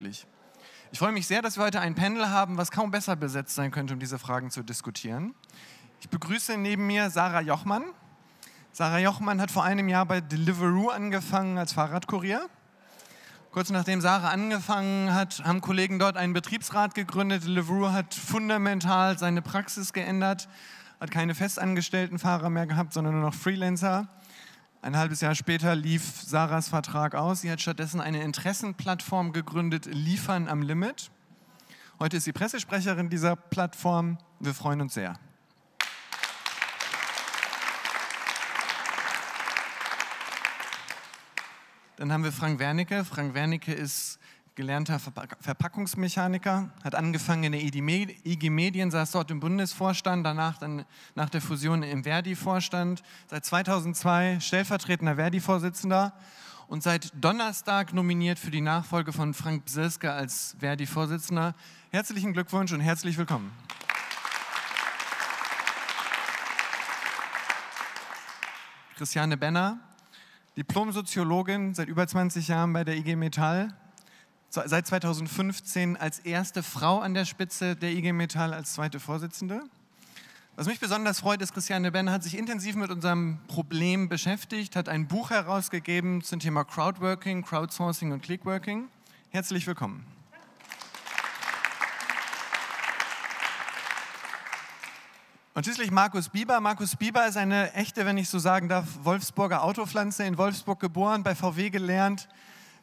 Ich freue mich sehr, dass wir heute ein Panel haben, was kaum besser besetzt sein könnte, um diese Fragen zu diskutieren. Ich begrüße neben mir Sarah Jochmann. Sarah Jochmann hat vor einem Jahr bei Deliveroo angefangen als Fahrradkurier. Kurz nachdem Sarah angefangen hat, haben Kollegen dort einen Betriebsrat gegründet. Deliveroo hat fundamental seine Praxis geändert, hat keine festangestellten Fahrer mehr gehabt, sondern nur noch Freelancer. Ein halbes Jahr später lief Sarahs Vertrag aus. Sie hat stattdessen eine Interessenplattform gegründet, Liefern am Limit. Heute ist sie Pressesprecherin dieser Plattform. Wir freuen uns sehr. Dann haben wir Frank Wernicke. Frank Wernicke ist gelernter Verpackungsmechaniker, hat angefangen in der IG Medien, saß dort im Bundesvorstand, danach dann nach der Fusion im Verdi-Vorstand, seit 2002 stellvertretender Verdi-Vorsitzender und seit Donnerstag nominiert für die Nachfolge von Frank Bsilske als Verdi-Vorsitzender. Herzlichen Glückwunsch und herzlich willkommen. Christiane Benner, Diplom-Soziologin, seit über 20 Jahren bei der IG Metall, seit 2015 als erste Frau an der Spitze der IG Metall als zweite Vorsitzende. Was mich besonders freut, ist, Christiane Benner hat sich intensiv mit unserem Problem beschäftigt, hat ein Buch herausgegeben zum Thema Crowdworking, Crowdsourcing und Clickworking. Herzlich willkommen. Und schließlich Markus Bieber. Markus Bieber ist eine echte, wenn ich so sagen darf, Wolfsburger Autopflanze, in Wolfsburg geboren, bei VW gelernt,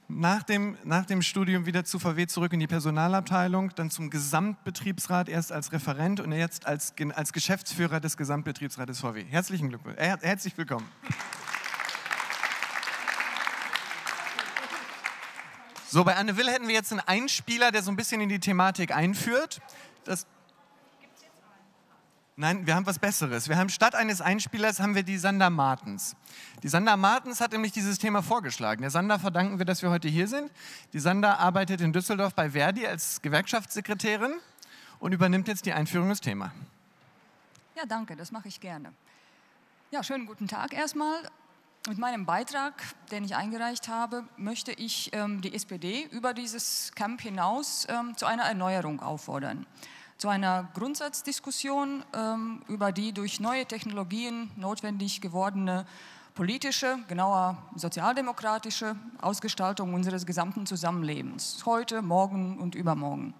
nach dem, nach dem Studium wieder zu VW zurück in die Personalabteilung, dann zum Gesamtbetriebsrat, erst als Referent und jetzt als, als Geschäftsführer des Gesamtbetriebsrates VW. Herzlichen Glückwunsch, äh, herzlich willkommen. So, bei Anne Will hätten wir jetzt einen Einspieler, der so ein bisschen in die Thematik einführt. Das, Nein, wir haben was Besseres. Wir haben statt eines Einspielers haben wir die Sander Martens. Die Sander Martens hat nämlich dieses Thema vorgeschlagen. Der Sander verdanken wir, dass wir heute hier sind. Die Sander arbeitet in Düsseldorf bei Verdi als Gewerkschaftssekretärin und übernimmt jetzt die Einführung des Themas. Ja, danke, das mache ich gerne. Ja, schönen guten Tag erstmal. Mit meinem Beitrag, den ich eingereicht habe, möchte ich ähm, die SPD über dieses Camp hinaus ähm, zu einer Erneuerung auffordern zu einer Grundsatzdiskussion ähm, über die durch neue Technologien notwendig gewordene politische, genauer sozialdemokratische Ausgestaltung unseres gesamten Zusammenlebens, heute, morgen und übermorgen.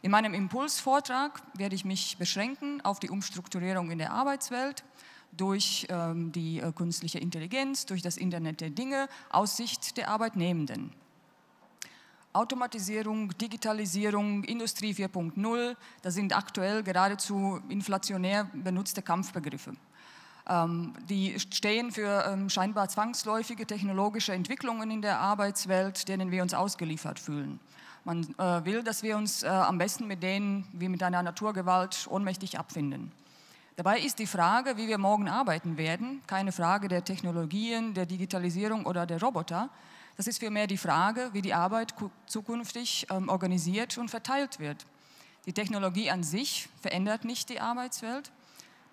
In meinem Impulsvortrag werde ich mich beschränken auf die Umstrukturierung in der Arbeitswelt durch ähm, die äh, künstliche Intelligenz, durch das Internet der Dinge aus Sicht der Arbeitnehmenden. Automatisierung, Digitalisierung, Industrie 4.0, das sind aktuell geradezu inflationär benutzte Kampfbegriffe. Ähm, die stehen für ähm, scheinbar zwangsläufige technologische Entwicklungen in der Arbeitswelt, denen wir uns ausgeliefert fühlen. Man äh, will, dass wir uns äh, am besten mit denen wie mit einer Naturgewalt ohnmächtig abfinden. Dabei ist die Frage, wie wir morgen arbeiten werden, keine Frage der Technologien, der Digitalisierung oder der Roboter, das ist vielmehr die Frage, wie die Arbeit zukünftig ähm, organisiert und verteilt wird. Die Technologie an sich verändert nicht die Arbeitswelt.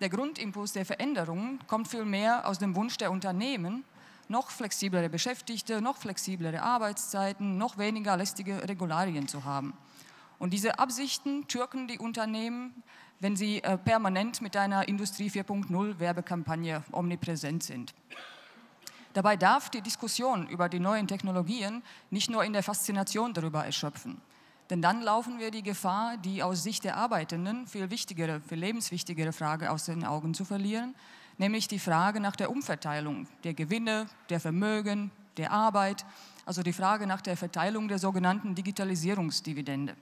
Der Grundimpuls der Veränderungen kommt vielmehr aus dem Wunsch der Unternehmen, noch flexiblere Beschäftigte, noch flexiblere Arbeitszeiten, noch weniger lästige Regularien zu haben. Und diese Absichten türken die Unternehmen, wenn sie äh, permanent mit einer Industrie 4.0 Werbekampagne omnipräsent sind. Dabei darf die Diskussion über die neuen Technologien nicht nur in der Faszination darüber erschöpfen. Denn dann laufen wir die Gefahr, die aus Sicht der Arbeitenden viel wichtigere, viel lebenswichtigere Frage aus den Augen zu verlieren, nämlich die Frage nach der Umverteilung der Gewinne, der Vermögen, der Arbeit, also die Frage nach der Verteilung der sogenannten Digitalisierungsdividende.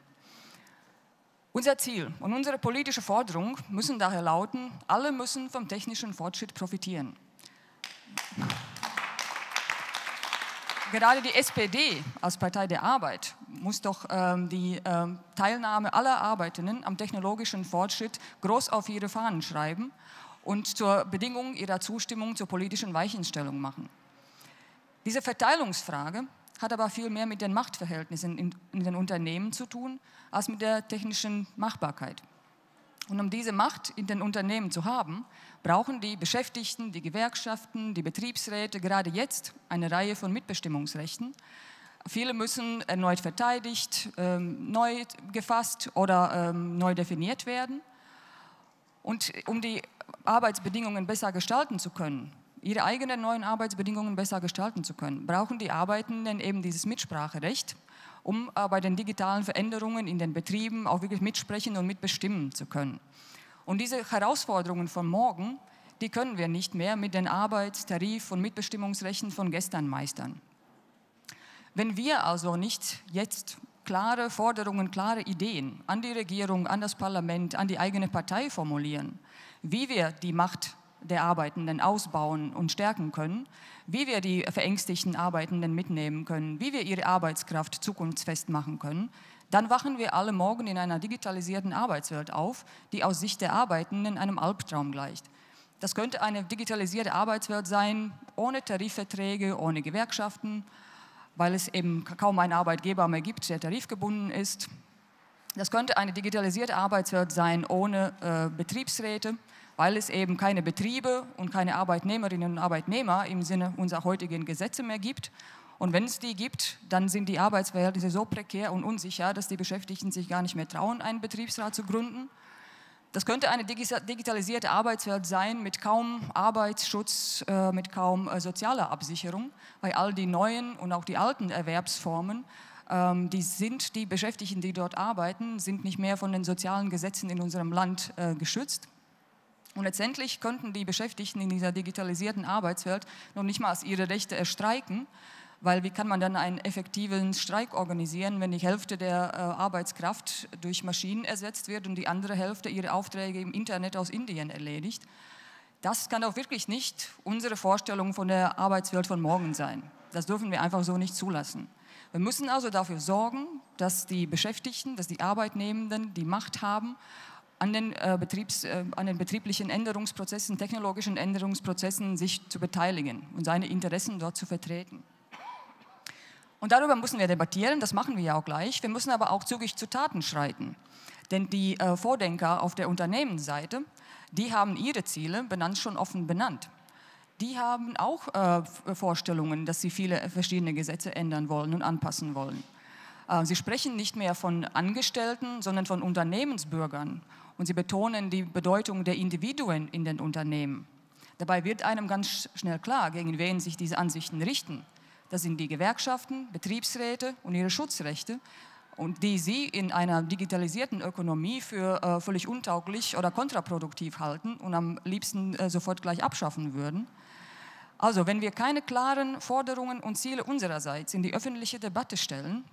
Unser Ziel und unsere politische Forderung müssen daher lauten, alle müssen vom technischen Fortschritt profitieren. Gerade die SPD als Partei der Arbeit muss doch ähm, die ähm, Teilnahme aller Arbeitenden am technologischen Fortschritt groß auf ihre Fahnen schreiben und zur Bedingung ihrer Zustimmung zur politischen Weichenstellung machen. Diese Verteilungsfrage hat aber viel mehr mit den Machtverhältnissen in, in den Unternehmen zu tun, als mit der technischen Machbarkeit. Und um diese Macht in den Unternehmen zu haben, brauchen die Beschäftigten, die Gewerkschaften, die Betriebsräte gerade jetzt eine Reihe von Mitbestimmungsrechten, Viele müssen erneut verteidigt, ähm, neu gefasst oder ähm, neu definiert werden. Und um die Arbeitsbedingungen besser gestalten zu können, ihre eigenen neuen Arbeitsbedingungen besser gestalten zu können, brauchen die Arbeitenden eben dieses Mitspracherecht, um äh, bei den digitalen Veränderungen in den Betrieben auch wirklich mitsprechen und mitbestimmen zu können. Und diese Herausforderungen von morgen, die können wir nicht mehr mit den Arbeits-, Tarif- und Mitbestimmungsrechten von gestern meistern. Wenn wir also nicht jetzt klare Forderungen, klare Ideen an die Regierung, an das Parlament, an die eigene Partei formulieren, wie wir die Macht der Arbeitenden ausbauen und stärken können, wie wir die verängstigten Arbeitenden mitnehmen können, wie wir ihre Arbeitskraft zukunftsfest machen können, dann wachen wir alle morgen in einer digitalisierten Arbeitswelt auf, die aus Sicht der Arbeitenden einem Albtraum gleicht. Das könnte eine digitalisierte Arbeitswelt sein, ohne Tarifverträge, ohne Gewerkschaften, weil es eben kaum einen Arbeitgeber mehr gibt, der tarifgebunden ist. Das könnte eine digitalisierte Arbeitswelt sein ohne äh, Betriebsräte, weil es eben keine Betriebe und keine Arbeitnehmerinnen und Arbeitnehmer im Sinne unserer heutigen Gesetze mehr gibt. Und wenn es die gibt, dann sind die Arbeitsverhältnisse so prekär und unsicher, dass die Beschäftigten sich gar nicht mehr trauen, einen Betriebsrat zu gründen. Das könnte eine digitalisierte Arbeitswelt sein mit kaum Arbeitsschutz, äh, mit kaum äh, sozialer Absicherung, weil all die neuen und auch die alten Erwerbsformen, ähm, die sind, die Beschäftigten, die dort arbeiten, sind nicht mehr von den sozialen Gesetzen in unserem Land äh, geschützt. Und letztendlich könnten die Beschäftigten in dieser digitalisierten Arbeitswelt noch nicht mal ihre Rechte erstreiken, weil wie kann man dann einen effektiven Streik organisieren, wenn die Hälfte der äh, Arbeitskraft durch Maschinen ersetzt wird und die andere Hälfte ihre Aufträge im Internet aus Indien erledigt? Das kann doch wirklich nicht unsere Vorstellung von der Arbeitswelt von morgen sein. Das dürfen wir einfach so nicht zulassen. Wir müssen also dafür sorgen, dass die Beschäftigten, dass die Arbeitnehmenden die Macht haben an den, äh, Betriebs, äh, an den betrieblichen Änderungsprozessen, technologischen Änderungsprozessen sich zu beteiligen und seine Interessen dort zu vertreten. Und darüber müssen wir debattieren, das machen wir ja auch gleich. Wir müssen aber auch zügig zu Taten schreiten. Denn die äh, Vordenker auf der Unternehmensseite, die haben ihre Ziele benannt, schon offen benannt. Die haben auch äh, Vorstellungen, dass sie viele verschiedene Gesetze ändern wollen und anpassen wollen. Äh, sie sprechen nicht mehr von Angestellten, sondern von Unternehmensbürgern und sie betonen die Bedeutung der Individuen in den Unternehmen. Dabei wird einem ganz schnell klar, gegen wen sich diese Ansichten richten. Das sind die Gewerkschaften, Betriebsräte und ihre Schutzrechte, und die sie in einer digitalisierten Ökonomie für äh, völlig untauglich oder kontraproduktiv halten und am liebsten äh, sofort gleich abschaffen würden. Also, wenn wir keine klaren Forderungen und Ziele unsererseits in die öffentliche Debatte stellen,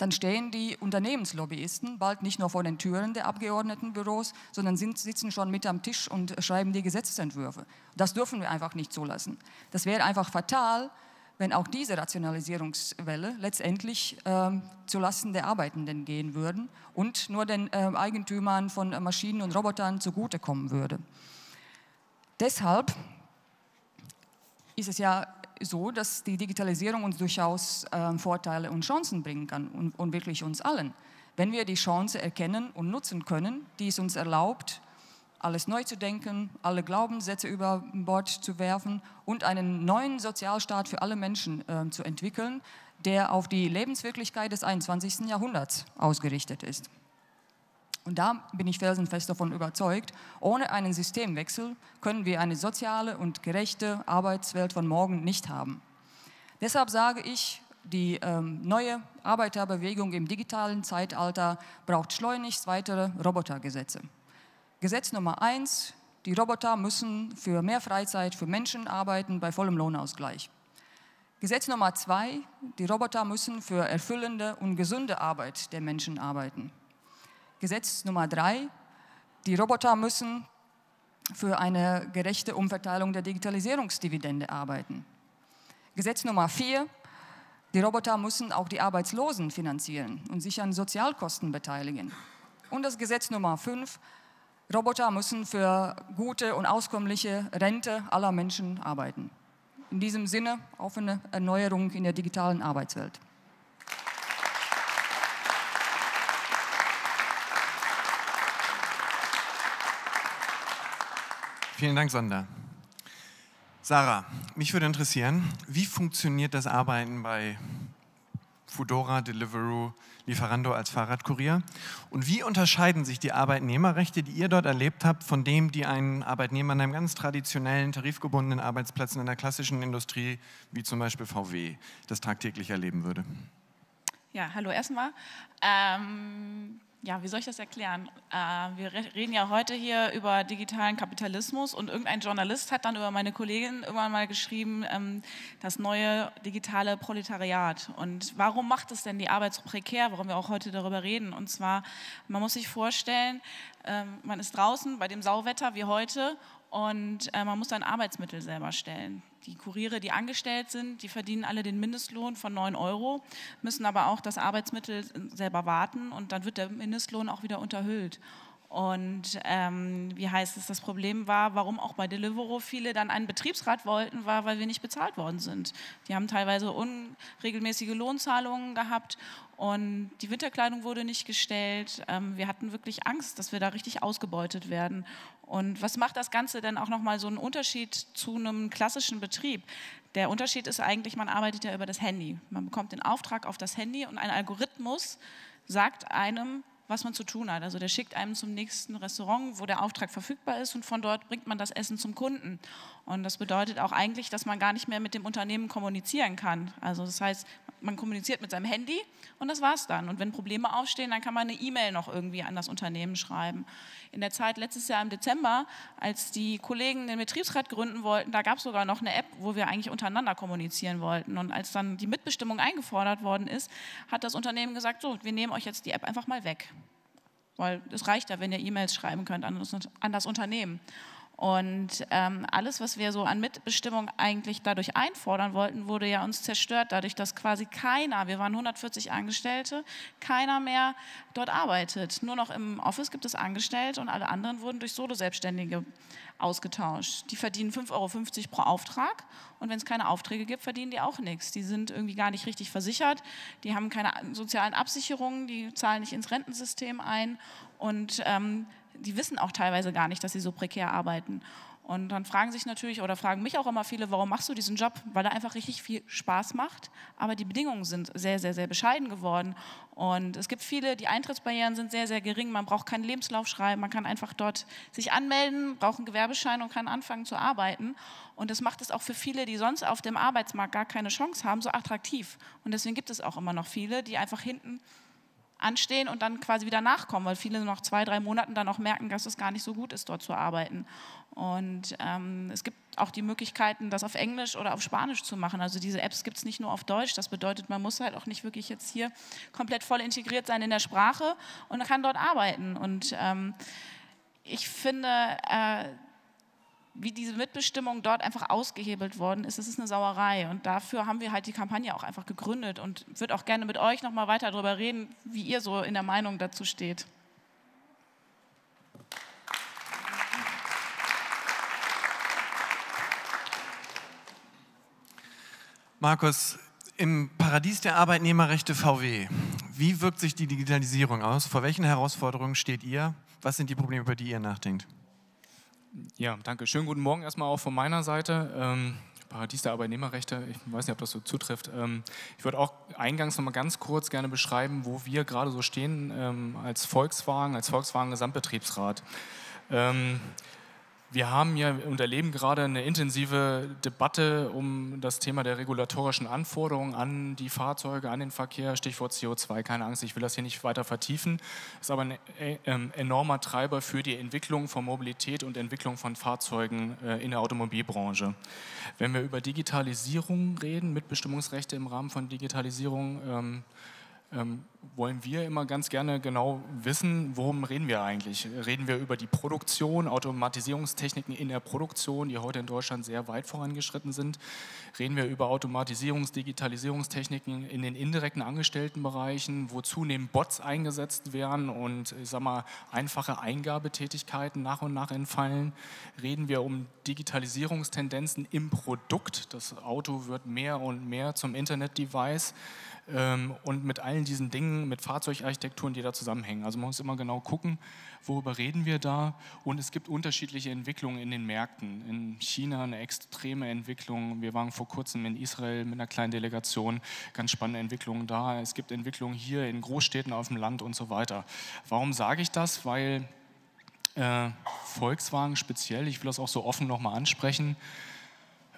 dann stehen die Unternehmenslobbyisten bald nicht nur vor den Türen der Abgeordnetenbüros, sondern sind, sitzen schon mit am Tisch und schreiben die Gesetzentwürfe. Das dürfen wir einfach nicht zulassen. Das wäre einfach fatal, wenn auch diese Rationalisierungswelle letztendlich ähm, zulasten der Arbeitenden gehen würden und nur den äh, Eigentümern von Maschinen und Robotern zugutekommen würde. Deshalb ist es ja so, dass die Digitalisierung uns durchaus äh, Vorteile und Chancen bringen kann und, und wirklich uns allen. Wenn wir die Chance erkennen und nutzen können, die es uns erlaubt, alles neu zu denken, alle Glaubenssätze über Bord zu werfen und einen neuen Sozialstaat für alle Menschen äh, zu entwickeln, der auf die Lebenswirklichkeit des 21. Jahrhunderts ausgerichtet ist. Und da bin ich felsenfest davon überzeugt, ohne einen Systemwechsel können wir eine soziale und gerechte Arbeitswelt von morgen nicht haben. Deshalb sage ich, die ähm, neue Arbeiterbewegung im digitalen Zeitalter braucht schleunigst weitere Robotergesetze. Gesetz Nummer eins, die Roboter müssen für mehr Freizeit für Menschen arbeiten bei vollem Lohnausgleich. Gesetz Nummer zwei, die Roboter müssen für erfüllende und gesunde Arbeit der Menschen arbeiten. Gesetz Nummer drei, die Roboter müssen für eine gerechte Umverteilung der Digitalisierungsdividende arbeiten. Gesetz Nummer vier, die Roboter müssen auch die Arbeitslosen finanzieren und sich an Sozialkosten beteiligen. Und das Gesetz Nummer fünf, Roboter müssen für gute und auskömmliche Rente aller Menschen arbeiten. In diesem Sinne auf eine Erneuerung in der digitalen Arbeitswelt. Vielen Dank, Sonder. Sarah, mich würde interessieren, wie funktioniert das Arbeiten bei Foodora, Deliveroo, Lieferando als Fahrradkurier. Und wie unterscheiden sich die Arbeitnehmerrechte, die ihr dort erlebt habt, von dem, die ein Arbeitnehmer an einem ganz traditionellen, tarifgebundenen Arbeitsplatz in der klassischen Industrie, wie zum Beispiel VW, das tagtäglich erleben würde? Ja, hallo erstmal. Ähm ja, wie soll ich das erklären? Äh, wir reden ja heute hier über digitalen Kapitalismus und irgendein Journalist hat dann über meine Kollegin irgendwann mal geschrieben, ähm, das neue digitale Proletariat. Und warum macht es denn die Arbeit so prekär, warum wir auch heute darüber reden? Und zwar, man muss sich vorstellen, ähm, man ist draußen bei dem Sauwetter wie heute und äh, man muss dann Arbeitsmittel selber stellen. Die Kuriere, die angestellt sind, die verdienen alle den Mindestlohn von 9 Euro, müssen aber auch das Arbeitsmittel selber warten und dann wird der Mindestlohn auch wieder unterhöhlt. Und ähm, wie heißt es, das Problem war, warum auch bei Deliveroo viele dann einen Betriebsrat wollten, war, weil wir nicht bezahlt worden sind. Die haben teilweise unregelmäßige Lohnzahlungen gehabt und die Winterkleidung wurde nicht gestellt. Ähm, wir hatten wirklich Angst, dass wir da richtig ausgebeutet werden. Und was macht das Ganze denn auch nochmal so einen Unterschied zu einem klassischen Betrieb? Der Unterschied ist eigentlich, man arbeitet ja über das Handy. Man bekommt den Auftrag auf das Handy und ein Algorithmus sagt einem, was man zu tun hat. Also der schickt einem zum nächsten Restaurant, wo der Auftrag verfügbar ist und von dort bringt man das Essen zum Kunden. Und das bedeutet auch eigentlich, dass man gar nicht mehr mit dem Unternehmen kommunizieren kann. Also das heißt, man kommuniziert mit seinem Handy und das war's dann. Und wenn Probleme aufstehen, dann kann man eine E-Mail noch irgendwie an das Unternehmen schreiben. In der Zeit letztes Jahr im Dezember, als die Kollegen den Betriebsrat gründen wollten, da gab es sogar noch eine App, wo wir eigentlich untereinander kommunizieren wollten. Und als dann die Mitbestimmung eingefordert worden ist, hat das Unternehmen gesagt, so, wir nehmen euch jetzt die App einfach mal weg. Weil es reicht ja, wenn ihr E-Mails schreiben könnt an das, Unternehmen. Und ähm, alles, was wir so an Mitbestimmung eigentlich dadurch einfordern wollten, wurde ja uns zerstört, dadurch, dass quasi keiner, wir waren 140 Angestellte, keiner mehr dort arbeitet. Nur noch im Office gibt es Angestellte und alle anderen wurden durch Solo-Selbstständige ausgetauscht. Die verdienen 5,50 Euro pro Auftrag und wenn es keine Aufträge gibt, verdienen die auch nichts. Die sind irgendwie gar nicht richtig versichert, die haben keine sozialen Absicherungen, die zahlen nicht ins Rentensystem ein und ähm, die wissen auch teilweise gar nicht, dass sie so prekär arbeiten. Und dann fragen sich natürlich oder fragen mich auch immer viele, warum machst du diesen Job? Weil er einfach richtig viel Spaß macht. Aber die Bedingungen sind sehr, sehr, sehr bescheiden geworden. Und es gibt viele, die Eintrittsbarrieren sind sehr, sehr gering. Man braucht keinen Lebenslauf schreiben. Man kann einfach dort sich anmelden, braucht einen Gewerbeschein und kann anfangen zu arbeiten. Und das macht es auch für viele, die sonst auf dem Arbeitsmarkt gar keine Chance haben, so attraktiv. Und deswegen gibt es auch immer noch viele, die einfach hinten anstehen und dann quasi wieder nachkommen, weil viele nach zwei, drei Monaten dann auch merken, dass es gar nicht so gut ist, dort zu arbeiten. Und ähm, es gibt auch die Möglichkeiten, das auf Englisch oder auf Spanisch zu machen. Also diese Apps gibt es nicht nur auf Deutsch. Das bedeutet, man muss halt auch nicht wirklich jetzt hier komplett voll integriert sein in der Sprache und kann dort arbeiten. Und ähm, ich finde, äh, wie diese Mitbestimmung dort einfach ausgehebelt worden ist, das ist eine Sauerei. Und dafür haben wir halt die Kampagne auch einfach gegründet und würde auch gerne mit euch nochmal weiter darüber reden, wie ihr so in der Meinung dazu steht. Markus, im Paradies der Arbeitnehmerrechte VW, wie wirkt sich die Digitalisierung aus? Vor welchen Herausforderungen steht ihr? Was sind die Probleme, über die ihr nachdenkt? Ja, danke. Schönen guten Morgen erstmal auch von meiner Seite. Ähm, Paradies der Arbeitnehmerrechte, ich weiß nicht, ob das so zutrifft. Ähm, ich würde auch eingangs noch mal ganz kurz gerne beschreiben, wo wir gerade so stehen ähm, als Volkswagen, als Volkswagen Gesamtbetriebsrat. Ähm, wir haben ja und erleben gerade eine intensive Debatte um das Thema der regulatorischen Anforderungen an die Fahrzeuge, an den Verkehr, Stichwort CO2. Keine Angst, ich will das hier nicht weiter vertiefen. Ist aber ein äh, ähm, enormer Treiber für die Entwicklung von Mobilität und Entwicklung von Fahrzeugen äh, in der Automobilbranche. Wenn wir über Digitalisierung reden, Mitbestimmungsrechte im Rahmen von Digitalisierung, ähm, wollen wir immer ganz gerne genau wissen, worum reden wir eigentlich? Reden wir über die Produktion, Automatisierungstechniken in der Produktion, die heute in Deutschland sehr weit vorangeschritten sind? Reden wir über Automatisierungs-, Digitalisierungstechniken in den indirekten Angestelltenbereichen, wo zunehmend Bots eingesetzt werden und ich sag mal, einfache Eingabetätigkeiten nach und nach entfallen? Reden wir um Digitalisierungstendenzen im Produkt? Das Auto wird mehr und mehr zum Internet-Device und mit allen diesen Dingen, mit Fahrzeugarchitekturen, die da zusammenhängen. Also man muss immer genau gucken, worüber reden wir da. Und es gibt unterschiedliche Entwicklungen in den Märkten. In China eine extreme Entwicklung. Wir waren vor kurzem in Israel mit einer kleinen Delegation. Ganz spannende Entwicklungen da. Es gibt Entwicklungen hier in Großstädten auf dem Land und so weiter. Warum sage ich das? Weil äh, Volkswagen speziell, ich will das auch so offen nochmal ansprechen,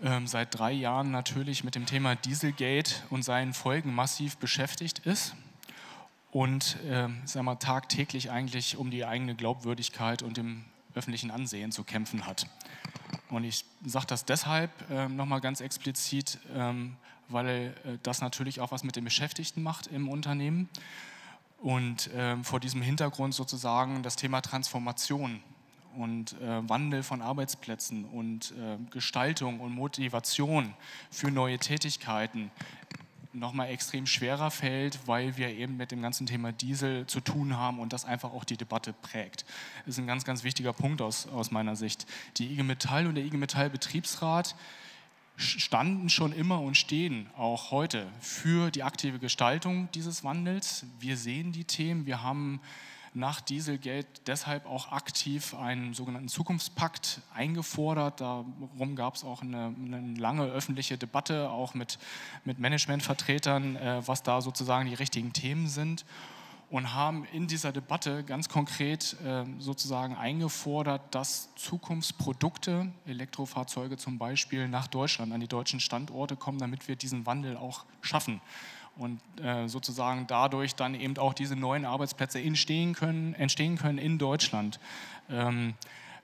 ähm, seit drei Jahren natürlich mit dem Thema Dieselgate und seinen Folgen massiv beschäftigt ist und äh, sagen wir, tagtäglich eigentlich um die eigene Glaubwürdigkeit und dem öffentlichen Ansehen zu kämpfen hat. Und ich sage das deshalb äh, nochmal ganz explizit, ähm, weil äh, das natürlich auch was mit den Beschäftigten macht im Unternehmen. Und äh, vor diesem Hintergrund sozusagen das Thema Transformation und äh, Wandel von Arbeitsplätzen und äh, Gestaltung und Motivation für neue Tätigkeiten nochmal extrem schwerer fällt, weil wir eben mit dem ganzen Thema Diesel zu tun haben und das einfach auch die Debatte prägt. Das ist ein ganz, ganz wichtiger Punkt aus, aus meiner Sicht. Die IG Metall und der IG Metall Betriebsrat standen schon immer und stehen auch heute für die aktive Gestaltung dieses Wandels. Wir sehen die Themen, wir haben nach Dieselgate deshalb auch aktiv einen sogenannten Zukunftspakt eingefordert. Darum gab es auch eine, eine, lange öffentliche Debatte, auch mit, mit Managementvertretern, äh, was da sozusagen die richtigen Themen sind und haben in dieser Debatte ganz konkret äh, sozusagen eingefordert, dass Zukunftsprodukte, Elektrofahrzeuge zum Beispiel, nach Deutschland, an die deutschen Standorte kommen, damit wir diesen Wandel auch schaffen und äh, sozusagen dadurch dann eben auch diese neuen Arbeitsplätze entstehen können, entstehen können in Deutschland. Ähm,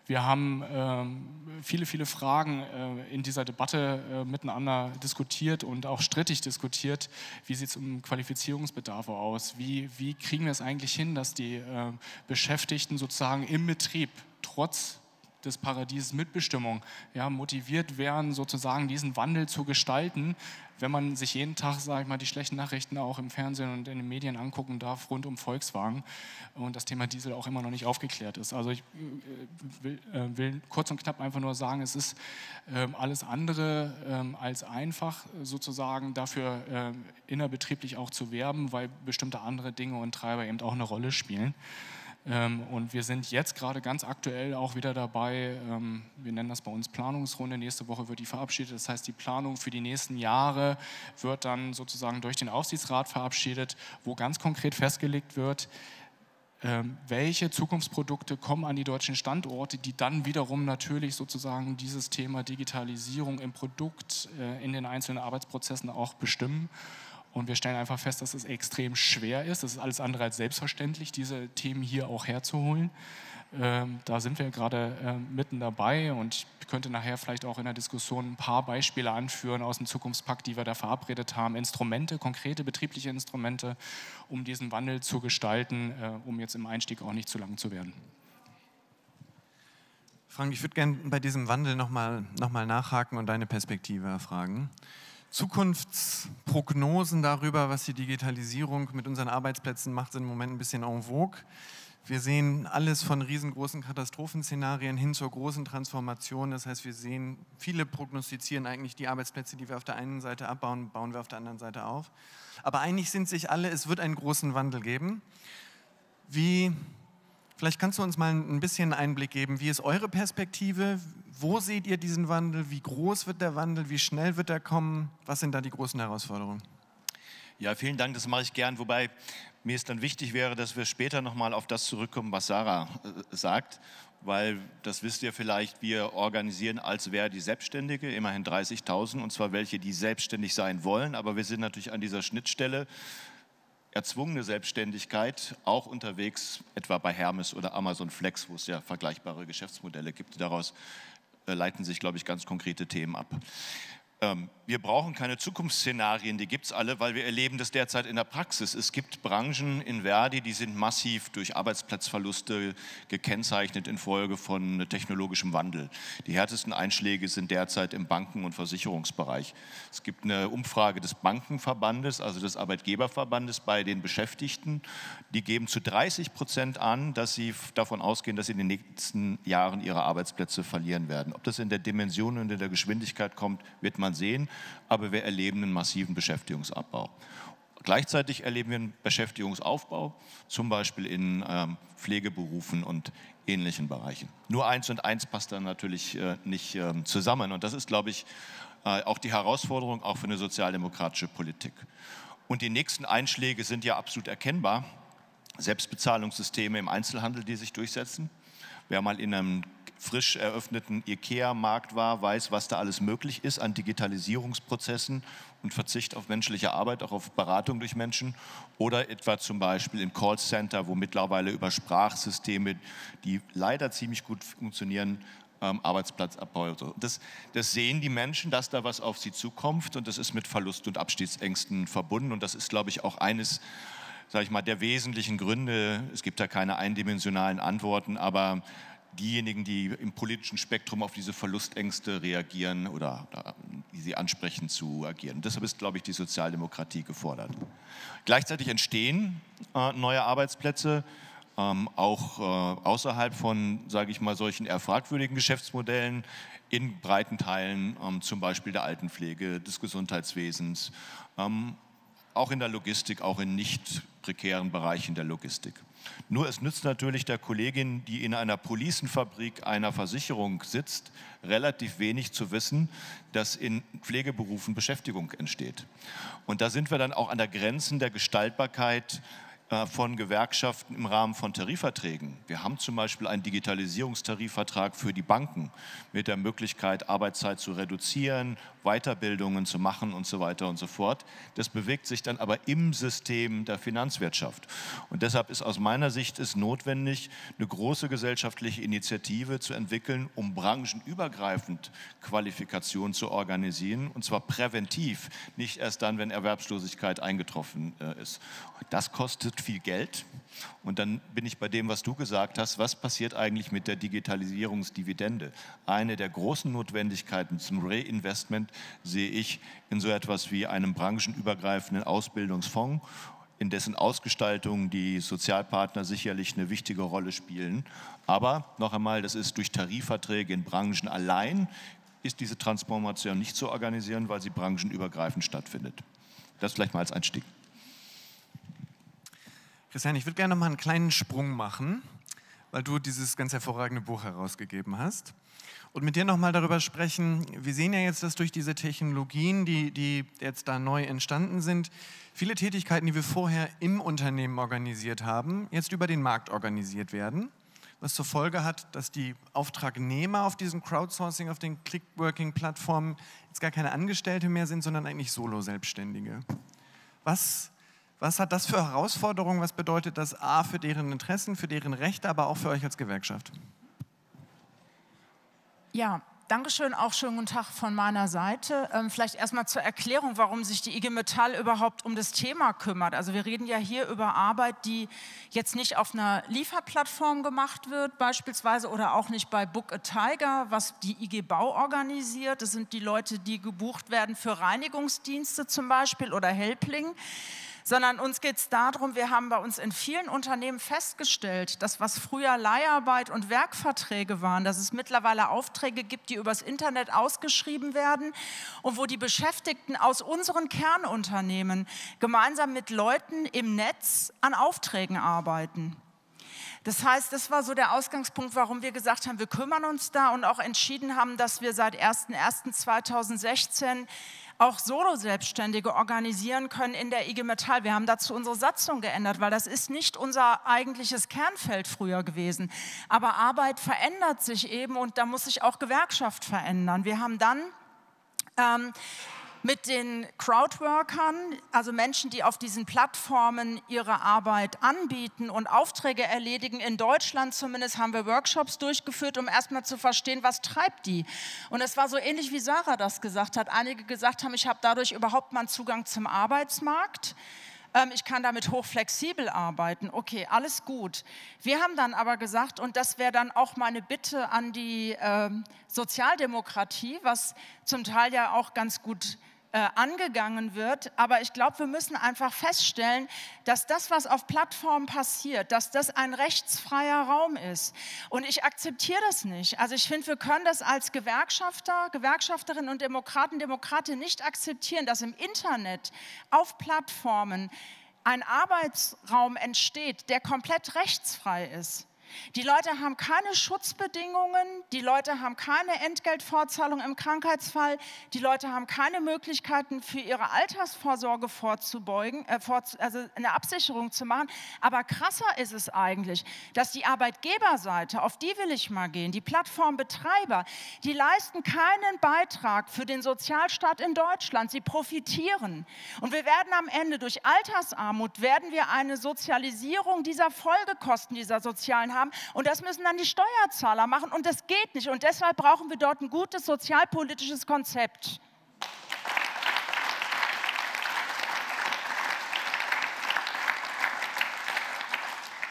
wir haben ähm, viele, viele Fragen äh, in dieser Debatte äh, miteinander diskutiert und auch strittig diskutiert. Wie sieht es um Qualifizierungsbedarfe aus? Wie, wie kriegen wir es eigentlich hin, dass die äh, Beschäftigten sozusagen im Betrieb trotz des Paradieses Mitbestimmung ja, motiviert werden, sozusagen diesen Wandel zu gestalten, wenn man sich jeden Tag, sage ich mal, die schlechten Nachrichten auch im Fernsehen und in den Medien angucken darf rund um Volkswagen und das Thema Diesel auch immer noch nicht aufgeklärt ist. Also ich äh, will, äh, will kurz und knapp einfach nur sagen, es ist äh, alles andere ähm, als einfach sozusagen dafür äh, innerbetrieblich auch zu werben, weil bestimmte andere Dinge und Treiber eben auch eine Rolle spielen. Ähm, und wir sind jetzt gerade ganz aktuell auch wieder dabei, ähm, wir nennen das bei uns Planungsrunde, nächste Woche wird die verabschiedet. Das heißt, die Planung für die nächsten Jahre wird dann sozusagen durch den Aufsichtsrat verabschiedet, wo ganz konkret festgelegt wird, ähm, welche Zukunftsprodukte kommen an die deutschen Standorte, die dann wiederum natürlich sozusagen dieses Thema Digitalisierung im Produkt, äh, in den einzelnen Arbeitsprozessen auch bestimmen. Und wir stellen einfach fest, dass es extrem schwer ist. Es ist alles andere als selbstverständlich, diese Themen hier auch herzuholen. Ähm, da sind wir gerade äh, mitten dabei und ich könnte nachher vielleicht auch in der Diskussion ein paar Beispiele anführen aus dem Zukunftspakt, die wir da verabredet haben. Instrumente, konkrete betriebliche Instrumente, um diesen Wandel zu gestalten, äh, um jetzt im Einstieg auch nicht zu lang zu werden. Frank, ich würde gerne bei diesem Wandel nochmal noch mal nachhaken und deine Perspektive erfragen. Zukunftsprognosen darüber, was die Digitalisierung mit unseren Arbeitsplätzen macht, sind im Moment ein bisschen en vogue. Wir sehen alles von riesengroßen Katastrophenszenarien hin zur großen Transformation. Das heißt, wir sehen, viele prognostizieren eigentlich die Arbeitsplätze, die wir auf der einen Seite abbauen, bauen wir auf der anderen Seite auf. Aber einig sind sich alle, es wird einen großen Wandel geben. Wie Vielleicht kannst du uns mal ein bisschen Einblick geben. Wie ist eure Perspektive? Wo seht ihr diesen Wandel? Wie groß wird der Wandel? Wie schnell wird er kommen? Was sind da die großen Herausforderungen? Ja, vielen Dank, das mache ich gern. Wobei mir es dann wichtig wäre, dass wir später nochmal auf das zurückkommen, was Sarah äh, sagt. Weil, das wisst ihr vielleicht, wir organisieren als wer die Selbstständige, immerhin 30.000, und zwar welche, die selbstständig sein wollen. Aber wir sind natürlich an dieser Schnittstelle erzwungene Selbstständigkeit, auch unterwegs, etwa bei Hermes oder Amazon Flex, wo es ja vergleichbare Geschäftsmodelle gibt. Daraus äh, leiten sich, glaube ich, ganz konkrete Themen ab. Ähm, wir brauchen keine Zukunftsszenarien, die gibt es alle, weil wir erleben das derzeit in der Praxis. Es gibt Branchen in Verdi, die sind massiv durch Arbeitsplatzverluste gekennzeichnet infolge von technologischem Wandel. Die härtesten Einschläge sind derzeit im Banken- und Versicherungsbereich. Es gibt eine Umfrage des Bankenverbandes, also des Arbeitgeberverbandes bei den Beschäftigten. Die geben zu 30 Prozent an, dass sie davon ausgehen, dass sie in den nächsten Jahren ihre Arbeitsplätze verlieren werden. Ob das in der Dimension und in der Geschwindigkeit kommt, wird man man sehen, aber wir erleben einen massiven Beschäftigungsabbau. Gleichzeitig erleben wir einen Beschäftigungsaufbau, zum Beispiel in ähm, Pflegeberufen und ähnlichen Bereichen. Nur eins und eins passt dann natürlich äh, nicht äh, zusammen. Und das ist, glaube ich, äh, auch die Herausforderung auch für eine sozialdemokratische Politik. Und die nächsten Einschläge sind ja absolut erkennbar. Selbstbezahlungssysteme im Einzelhandel, die sich durchsetzen. Wer mal in einem frisch eröffneten IKEA-Markt war, weiß, was da alles möglich ist an Digitalisierungsprozessen und Verzicht auf menschliche Arbeit, auch auf Beratung durch Menschen. Oder etwa zum Beispiel im Callcenter, wo mittlerweile über Sprachsysteme, die leider ziemlich gut funktionieren, ähm, Arbeitsplatzabbau. Das, das sehen die Menschen, dass da was auf sie zukommt und das ist mit Verlust und Abstiegsängsten verbunden. Und das ist, glaube ich, auch eines sage ich mal, der wesentlichen Gründe. Es gibt da keine eindimensionalen Antworten, aber diejenigen, die im politischen Spektrum auf diese Verlustängste reagieren oder, die sie ansprechen, zu agieren. Deshalb ist, glaube ich, die Sozialdemokratie gefordert. Gleichzeitig entstehen äh, neue Arbeitsplätze, ähm, auch äh, außerhalb von, sage ich mal, solchen eher fragwürdigen Geschäftsmodellen in breiten Teilen, ähm, zum Beispiel der Altenpflege, des Gesundheitswesens, ähm, auch in der Logistik, auch in nicht prekären Bereichen der Logistik. Nur es nützt natürlich der Kollegin, die in einer Policenfabrik einer Versicherung sitzt, relativ wenig zu wissen, dass in Pflegeberufen Beschäftigung entsteht. Und da sind wir dann auch an der Grenzen der Gestaltbarkeit von Gewerkschaften im Rahmen von Tarifverträgen. Wir haben zum Beispiel einen Digitalisierungstarifvertrag für die Banken mit der Möglichkeit, Arbeitszeit zu reduzieren, Weiterbildungen zu machen und so weiter und so fort. Das bewegt sich dann aber im System der Finanzwirtschaft. Und deshalb ist aus meiner Sicht es notwendig, eine große gesellschaftliche Initiative zu entwickeln, um branchenübergreifend Qualifikation zu organisieren, und zwar präventiv, nicht erst dann, wenn Erwerbslosigkeit eingetroffen äh, ist. Das kostet viel Geld. Und dann bin ich bei dem, was du gesagt hast. Was passiert eigentlich mit der Digitalisierungsdividende? Eine der großen Notwendigkeiten zum Reinvestment sehe ich in so etwas wie einem branchenübergreifenden Ausbildungsfonds in dessen Ausgestaltung die Sozialpartner sicherlich eine wichtige Rolle spielen. Aber noch einmal, das ist durch Tarifverträge in Branchen allein, ist diese Transformation nicht zu organisieren, weil sie branchenübergreifend stattfindet. Das vielleicht mal als Einstieg. Christian, ich würde gerne noch mal einen kleinen Sprung machen, weil du dieses ganz hervorragende Buch herausgegeben hast. Und mit dir noch mal darüber sprechen. Wir sehen ja jetzt, dass durch diese Technologien, die, die jetzt da neu entstanden sind, viele Tätigkeiten, die wir vorher im Unternehmen organisiert haben, jetzt über den Markt organisiert werden. Was zur Folge hat, dass die Auftragnehmer auf diesen Crowdsourcing, auf den Clickworking-Plattformen jetzt gar keine Angestellte mehr sind, sondern eigentlich Solo-Selbstständige. Was was hat das für Herausforderungen? Was bedeutet das A für deren Interessen, für deren Rechte, aber auch für euch als Gewerkschaft? Ja, Dankeschön, auch schönen guten Tag von meiner Seite. Ähm, vielleicht erstmal zur Erklärung, warum sich die IG Metall überhaupt um das Thema kümmert. Also wir reden ja hier über Arbeit, die jetzt nicht auf einer Lieferplattform gemacht wird beispielsweise oder auch nicht bei Book a Tiger, was die IG Bau organisiert. Das sind die Leute, die gebucht werden für Reinigungsdienste zum Beispiel oder Helpling sondern uns geht es darum, wir haben bei uns in vielen Unternehmen festgestellt, dass was früher Leiharbeit und Werkverträge waren, dass es mittlerweile Aufträge gibt, die übers Internet ausgeschrieben werden und wo die Beschäftigten aus unseren Kernunternehmen gemeinsam mit Leuten im Netz an Aufträgen arbeiten. Das heißt, das war so der Ausgangspunkt, warum wir gesagt haben, wir kümmern uns da und auch entschieden haben, dass wir seit 01.01.2016 auch Solo-Selbstständige organisieren können in der IG Metall. Wir haben dazu unsere Satzung geändert, weil das ist nicht unser eigentliches Kernfeld früher gewesen. Aber Arbeit verändert sich eben und da muss sich auch Gewerkschaft verändern. Wir haben dann ähm, mit den Crowdworkern, also Menschen, die auf diesen Plattformen ihre Arbeit anbieten und Aufträge erledigen. In Deutschland zumindest haben wir Workshops durchgeführt, um erstmal zu verstehen, was treibt die. Und es war so ähnlich, wie Sarah das gesagt hat. Einige gesagt haben, ich habe dadurch überhaupt mal einen Zugang zum Arbeitsmarkt ähm, ich kann damit hochflexibel arbeiten. Okay, alles gut. Wir haben dann aber gesagt, und das wäre dann auch meine Bitte an die ähm, Sozialdemokratie, was zum Teil ja auch ganz gut äh, angegangen wird. Aber ich glaube, wir müssen einfach feststellen, dass das, was auf Plattformen passiert, dass das ein rechtsfreier Raum ist. Und ich akzeptiere das nicht. Also ich finde, wir können das als Gewerkschafter, Gewerkschafterinnen und Demokraten, Demokratin nicht akzeptieren, dass im Internet auf Plattformen ein Arbeitsraum entsteht, der komplett rechtsfrei ist. Die Leute haben keine Schutzbedingungen, die Leute haben keine Entgeltfortzahlung im Krankheitsfall, die Leute haben keine Möglichkeiten für ihre Altersvorsorge vorzubeugen, äh, vor, also eine Absicherung zu machen. Aber krasser ist es eigentlich, dass die Arbeitgeberseite, auf die will ich mal gehen, die Plattformbetreiber, die leisten keinen Beitrag für den Sozialstaat in Deutschland. Sie profitieren. Und wir werden am Ende durch Altersarmut, werden wir eine Sozialisierung dieser Folgekosten dieser sozialen haben. Und das müssen dann die Steuerzahler machen. Und das geht nicht. Und deshalb brauchen wir dort ein gutes sozialpolitisches Konzept.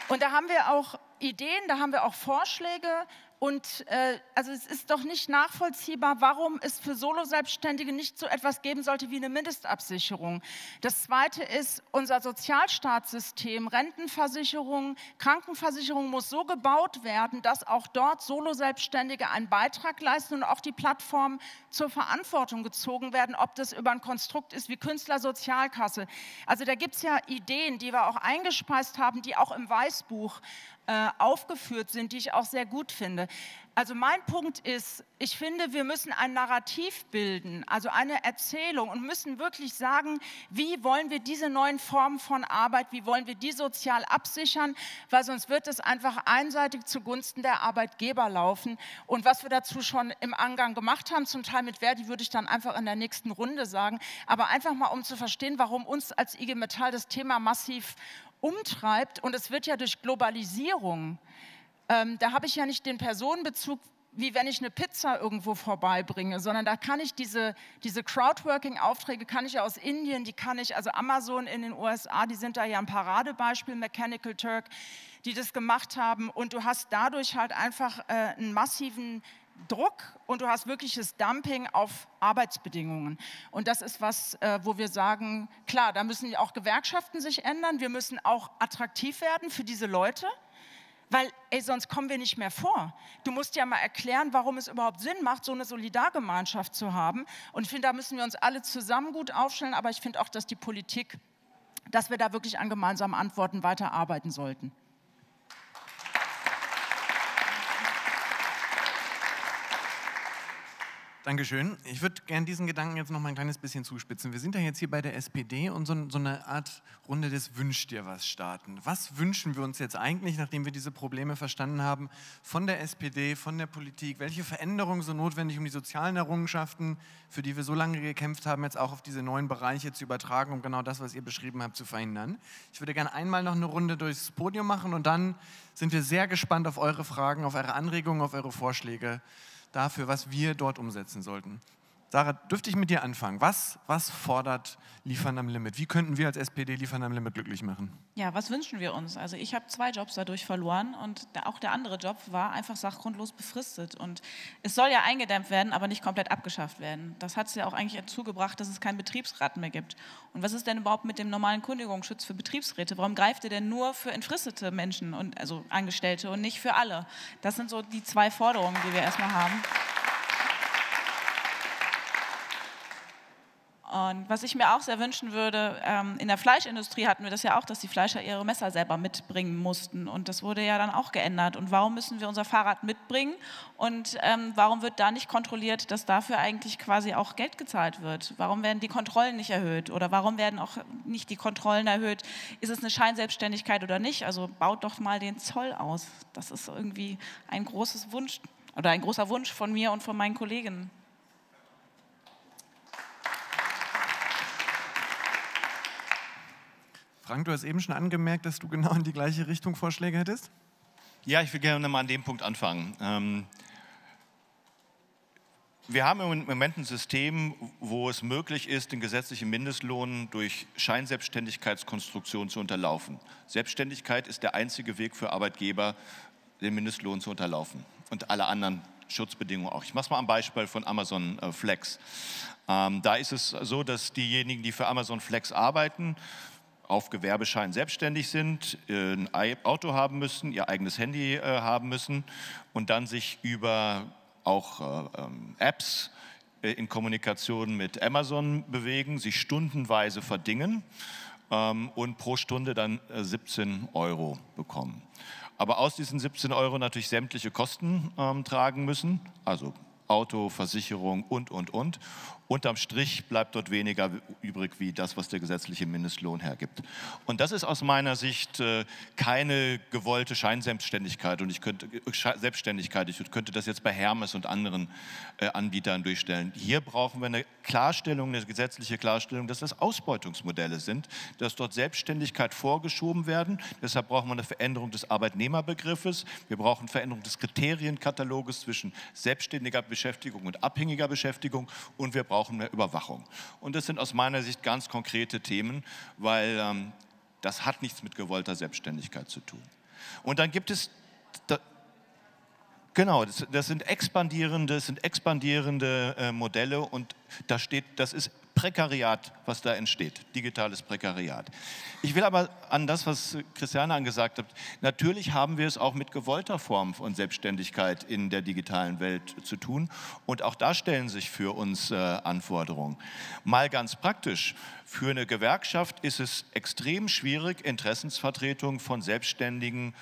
Und da haben wir auch Ideen, da haben wir auch Vorschläge. Und äh, also es ist doch nicht nachvollziehbar, warum es für Solo-Selbstständige nicht so etwas geben sollte wie eine Mindestabsicherung. Das Zweite ist, unser Sozialstaatssystem, Rentenversicherung, Krankenversicherung muss so gebaut werden, dass auch dort Solo-Selbstständige einen Beitrag leisten und auch die Plattformen zur Verantwortung gezogen werden, ob das über ein Konstrukt ist wie Künstlersozialkasse. Also da gibt es ja Ideen, die wir auch eingespeist haben, die auch im Weißbuch äh, aufgeführt sind, die ich auch sehr gut finde. Also mein Punkt ist, ich finde, wir müssen ein Narrativ bilden, also eine Erzählung und müssen wirklich sagen, wie wollen wir diese neuen Formen von Arbeit, wie wollen wir die sozial absichern, weil sonst wird es einfach einseitig zugunsten der Arbeitgeber laufen. Und was wir dazu schon im Angang gemacht haben, zum Teil mit Verdi, würde ich dann einfach in der nächsten Runde sagen, aber einfach mal um zu verstehen, warum uns als IG Metall das Thema massiv umtreibt. Und es wird ja durch Globalisierung, ähm, da habe ich ja nicht den Personenbezug, wie wenn ich eine Pizza irgendwo vorbeibringe, sondern da kann ich diese, diese Crowdworking-Aufträge, kann ich ja aus Indien, die kann ich, also Amazon in den USA, die sind da ja ein Paradebeispiel, Mechanical Turk, die das gemacht haben. Und du hast dadurch halt einfach äh, einen massiven Druck und du hast wirkliches Dumping auf Arbeitsbedingungen. Und das ist was, äh, wo wir sagen, klar, da müssen auch Gewerkschaften sich ändern. Wir müssen auch attraktiv werden für diese Leute, weil ey, sonst kommen wir nicht mehr vor. Du musst ja mal erklären, warum es überhaupt Sinn macht, so eine Solidargemeinschaft zu haben. Und ich finde, da müssen wir uns alle zusammen gut aufstellen. Aber ich finde auch, dass die Politik, dass wir da wirklich an gemeinsamen Antworten weiterarbeiten sollten. Dankeschön. Ich würde gerne diesen Gedanken jetzt noch mal ein kleines bisschen zuspitzen. Wir sind ja jetzt hier bei der SPD und so, so eine Art Runde des Wünsch dir was starten. Was wünschen wir uns jetzt eigentlich, nachdem wir diese Probleme verstanden haben, von der SPD, von der Politik? Welche Veränderungen sind notwendig, um die sozialen Errungenschaften, für die wir so lange gekämpft haben, jetzt auch auf diese neuen Bereiche zu übertragen, um genau das, was ihr beschrieben habt, zu verhindern? Ich würde gerne einmal noch eine Runde durchs Podium machen und dann sind wir sehr gespannt auf eure Fragen, auf eure Anregungen, auf eure Vorschläge dafür, was wir dort umsetzen sollten. Sarah, dürfte ich mit dir anfangen? Was, was fordert Liefern am Limit? Wie könnten wir als SPD Liefern am Limit glücklich machen? Ja, was wünschen wir uns? Also ich habe zwei Jobs dadurch verloren und auch der andere Job war einfach sachgrundlos befristet. Und es soll ja eingedämmt werden, aber nicht komplett abgeschafft werden. Das hat es ja auch eigentlich dazu gebracht, dass es keinen Betriebsrat mehr gibt. Und was ist denn überhaupt mit dem normalen Kündigungsschutz für Betriebsräte? Warum greift ihr denn nur für entfristete Menschen, und, also Angestellte und nicht für alle? Das sind so die zwei Forderungen, die wir erstmal haben. Und was ich mir auch sehr wünschen würde, ähm, in der Fleischindustrie hatten wir das ja auch, dass die Fleischer ihre Messer selber mitbringen mussten. Und das wurde ja dann auch geändert. Und warum müssen wir unser Fahrrad mitbringen? Und ähm, warum wird da nicht kontrolliert, dass dafür eigentlich quasi auch Geld gezahlt wird? Warum werden die Kontrollen nicht erhöht? Oder warum werden auch nicht die Kontrollen erhöht? Ist es eine Scheinselbstständigkeit oder nicht? Also baut doch mal den Zoll aus. Das ist irgendwie ein großes Wunsch oder ein großer Wunsch von mir und von meinen Kolleginnen. Frank, du hast eben schon angemerkt, dass du genau in die gleiche Richtung Vorschläge hättest. Ja, ich will gerne mal an dem Punkt anfangen. Ähm, wir haben im Moment ein System, wo es möglich ist, den gesetzlichen Mindestlohn durch Scheinselbstständigkeitskonstruktion zu unterlaufen. Selbstständigkeit ist der einzige Weg für Arbeitgeber, den Mindestlohn zu unterlaufen. Und alle anderen Schutzbedingungen auch. Ich mache es mal am Beispiel von Amazon äh, Flex. Ähm, da ist es so, dass diejenigen, die für Amazon Flex arbeiten, auf Gewerbeschein selbstständig sind, ein Auto haben müssen, ihr eigenes Handy äh, haben müssen und dann sich über auch äh, ähm, Apps äh, in Kommunikation mit Amazon bewegen, sich stundenweise verdingen ähm, und pro Stunde dann 17 Euro bekommen. Aber aus diesen 17 Euro natürlich sämtliche Kosten ähm, tragen müssen, also Auto, Versicherung und, und, und. Unterm Strich bleibt dort weniger übrig wie das, was der gesetzliche Mindestlohn hergibt. Und das ist aus meiner Sicht äh, keine gewollte Scheinselbstständigkeit. Und ich könnte, äh, Selbstständigkeit, ich könnte das jetzt bei Hermes und anderen äh, Anbietern durchstellen. Hier brauchen wir eine Klarstellung, eine gesetzliche Klarstellung, dass das Ausbeutungsmodelle sind, dass dort Selbstständigkeit vorgeschoben werden. Deshalb brauchen wir eine Veränderung des Arbeitnehmerbegriffes. Wir brauchen Veränderung des Kriterienkataloges zwischen selbstständiger Beschäftigung und abhängiger Beschäftigung. Und wir brauchen brauchen mehr Überwachung. Und das sind aus meiner Sicht ganz konkrete Themen, weil ähm, das hat nichts mit gewollter Selbstständigkeit zu tun. Und dann gibt es da, Genau, das, das, sind expandierende, das sind expandierende äh, Modelle und da steht, das ist Prekariat, was da entsteht, digitales Prekariat. Ich will aber an das, was Christiane angesagt hat, natürlich haben wir es auch mit gewollter Form von Selbstständigkeit in der digitalen Welt zu tun und auch da stellen sich für uns äh, Anforderungen. Mal ganz praktisch, für eine Gewerkschaft ist es extrem schwierig, Interessensvertretungen von Selbstständigen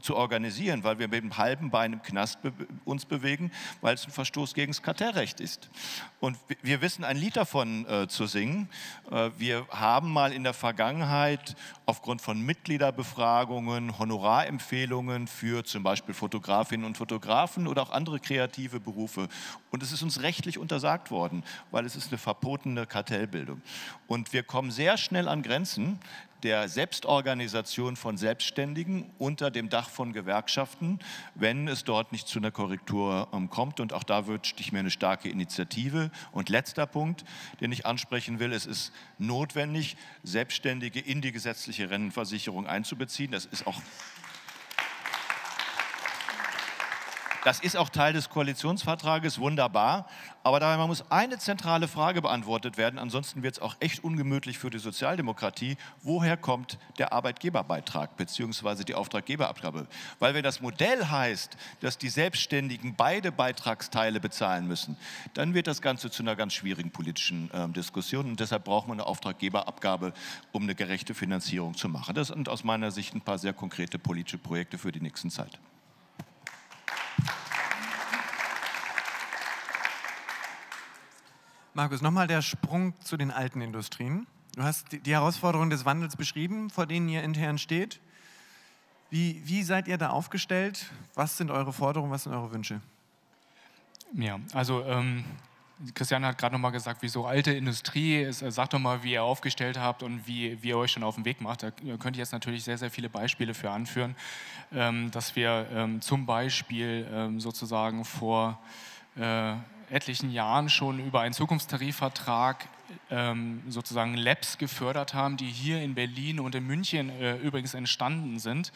zu organisieren, weil wir mit dem halben Bein im Knast be uns bewegen, weil es ein Verstoß gegen das Kartellrecht ist. Und wir wissen ein Lied davon äh, zu singen. Äh, wir haben mal in der Vergangenheit aufgrund von Mitgliederbefragungen Honorarempfehlungen für zum Beispiel Fotografinnen und Fotografen oder auch andere kreative Berufe. Und es ist uns rechtlich untersagt worden, weil es ist eine verbotene Kartellbildung. Und wir kommen sehr schnell an Grenzen der Selbstorganisation von Selbstständigen unter dem Dach von Gewerkschaften, wenn es dort nicht zu einer Korrektur ähm, kommt. Und auch da wünschte ich mir eine starke Initiative. Und letzter Punkt, den ich ansprechen will, es ist notwendig, Selbstständige in die gesetzliche Rentenversicherung einzubeziehen. Das ist auch Das ist auch Teil des Koalitionsvertrages, wunderbar. Aber dabei muss eine zentrale Frage beantwortet werden. Ansonsten wird es auch echt ungemütlich für die Sozialdemokratie. Woher kommt der Arbeitgeberbeitrag bzw. die Auftraggeberabgabe? Weil wenn das Modell heißt, dass die Selbstständigen beide Beitragsteile bezahlen müssen, dann wird das Ganze zu einer ganz schwierigen politischen äh, Diskussion. Und deshalb brauchen wir eine Auftraggeberabgabe, um eine gerechte Finanzierung zu machen. Das sind aus meiner Sicht ein paar sehr konkrete politische Projekte für die nächsten Zeit. Markus, nochmal der Sprung zu den alten Industrien. Du hast die Herausforderungen des Wandels beschrieben, vor denen ihr intern steht. Wie, wie seid ihr da aufgestellt? Was sind eure Forderungen, was sind eure Wünsche? Ja, also ähm, Christiane hat gerade nochmal gesagt, wieso alte Industrie ist. Sagt doch mal, wie ihr aufgestellt habt und wie, wie ihr euch schon auf den Weg macht. Da könnte ich jetzt natürlich sehr, sehr viele Beispiele für anführen, ähm, dass wir ähm, zum Beispiel ähm, sozusagen vor äh, etlichen Jahren schon über einen Zukunftstarifvertrag sozusagen Labs gefördert haben, die hier in Berlin und in München äh, übrigens entstanden sind,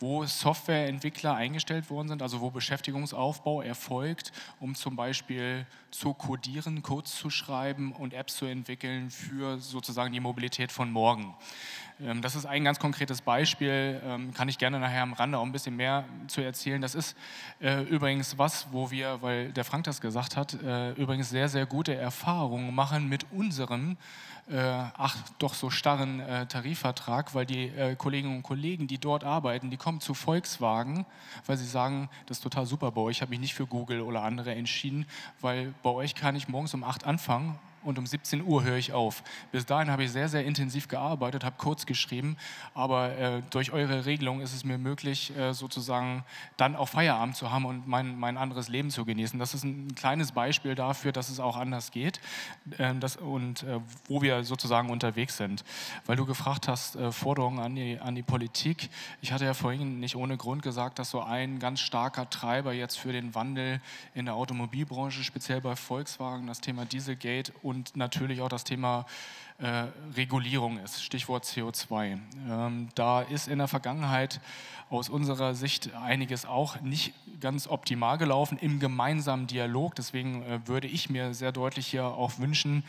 wo Softwareentwickler eingestellt worden sind, also wo Beschäftigungsaufbau erfolgt, um zum Beispiel zu codieren, Codes zu schreiben und Apps zu entwickeln für sozusagen die Mobilität von morgen. Ähm, das ist ein ganz konkretes Beispiel, ähm, kann ich gerne nachher am Rande auch ein bisschen mehr zu erzählen. Das ist äh, übrigens was, wo wir, weil der Frank das gesagt hat, äh, übrigens sehr, sehr gute Erfahrungen machen mit unserem äh, ach, doch so starren äh, Tarifvertrag, weil die äh, Kolleginnen und Kollegen, die dort arbeiten, die kommen zu Volkswagen, weil sie sagen, das ist total super bei euch, habe ich nicht für Google oder andere entschieden, weil bei euch kann ich morgens um 8 anfangen und um 17 Uhr höre ich auf. Bis dahin habe ich sehr, sehr intensiv gearbeitet, habe kurz geschrieben, aber äh, durch eure Regelung ist es mir möglich, äh, sozusagen dann auch Feierabend zu haben und mein, mein anderes Leben zu genießen. Das ist ein kleines Beispiel dafür, dass es auch anders geht äh, das, und wo wir sozusagen unterwegs sind. Weil du gefragt hast, äh, Forderungen an die, an die Politik. Ich hatte ja vorhin nicht ohne Grund gesagt, dass so ein ganz starker Treiber jetzt für den Wandel in der Automobilbranche, speziell bei Volkswagen, das Thema Dieselgate und und natürlich auch das Thema äh, Regulierung ist, Stichwort CO2. Ähm, da ist in der Vergangenheit aus unserer Sicht einiges auch nicht ganz optimal gelaufen im gemeinsamen Dialog. Deswegen äh, würde ich mir sehr deutlich hier auch wünschen,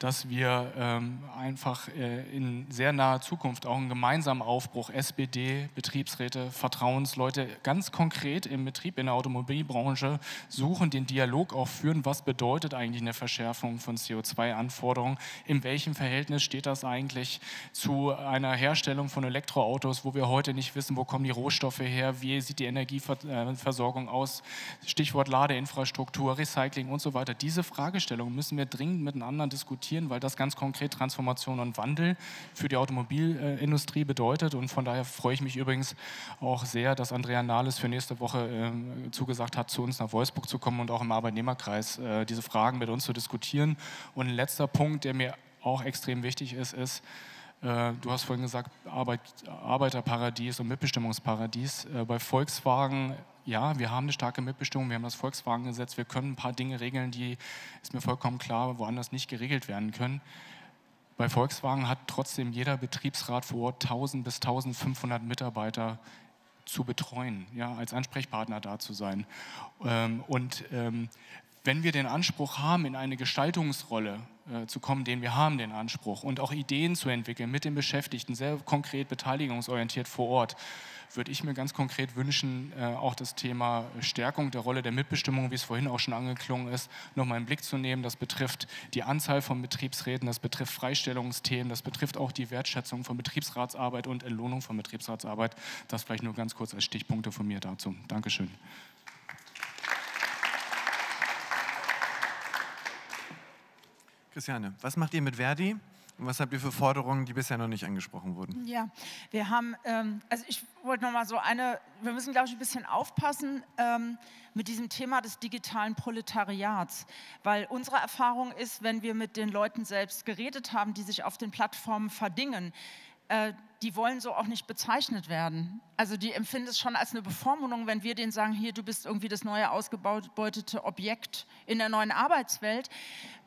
dass wir ähm, einfach äh, in sehr naher Zukunft auch einen gemeinsamen Aufbruch SPD, Betriebsräte, Vertrauensleute ganz konkret im Betrieb in der Automobilbranche suchen, den Dialog auch führen, was bedeutet eigentlich eine Verschärfung von CO2-Anforderungen, in welchem Verhältnis steht das eigentlich zu einer Herstellung von Elektroautos, wo wir heute nicht wissen, wo kommen die Rohstoffe her, wie sieht die Energieversorgung aus, Stichwort Ladeinfrastruktur, Recycling und so weiter. Diese Fragestellungen müssen wir dringend miteinander diskutieren diskutieren, weil das ganz konkret Transformation und Wandel für die Automobilindustrie bedeutet. Und von daher freue ich mich übrigens auch sehr, dass Andrea Nahles für nächste Woche äh, zugesagt hat, zu uns nach Wolfsburg zu kommen und auch im Arbeitnehmerkreis äh, diese Fragen mit uns zu diskutieren. Und ein letzter Punkt, der mir auch extrem wichtig ist, ist, äh, Du hast vorhin gesagt, Arbeit, Arbeiterparadies und Mitbestimmungsparadies. Äh, bei Volkswagen ja, wir haben eine starke Mitbestimmung, wir haben das Volkswagengesetz, wir können ein paar Dinge regeln, die, ist mir vollkommen klar, woanders nicht geregelt werden können. Bei Volkswagen hat trotzdem jeder Betriebsrat vor Ort 1000 bis 1500 Mitarbeiter zu betreuen, ja, als Ansprechpartner da zu sein. Ähm, und ähm, wenn wir den Anspruch haben, in eine Gestaltungsrolle äh, zu kommen, den wir haben, den Anspruch, und auch Ideen zu entwickeln mit den Beschäftigten, sehr konkret beteiligungsorientiert vor Ort, würde ich mir ganz konkret wünschen, äh, auch das Thema Stärkung der Rolle der Mitbestimmung, wie es vorhin auch schon angeklungen ist, nochmal den Blick zu nehmen. Das betrifft die Anzahl von Betriebsräten, das betrifft Freistellungsthemen, das betrifft auch die Wertschätzung von Betriebsratsarbeit und Entlohnung von Betriebsratsarbeit. Das vielleicht nur ganz kurz als Stichpunkte von mir dazu. Dankeschön. Christiane, was macht ihr mit Verdi? Und was habt ihr für Forderungen, die bisher noch nicht angesprochen wurden? Ja, wir haben, ähm, also ich wollte noch mal so eine, wir müssen, glaube ich, ein bisschen aufpassen ähm, mit diesem Thema des digitalen Proletariats, weil unsere Erfahrung ist, wenn wir mit den Leuten selbst geredet haben, die sich auf den Plattformen verdingen, äh, die wollen so auch nicht bezeichnet werden. Also die empfinden es schon als eine Bevormundung, wenn wir denen sagen, hier, du bist irgendwie das neue ausgebeutete Objekt in der neuen Arbeitswelt.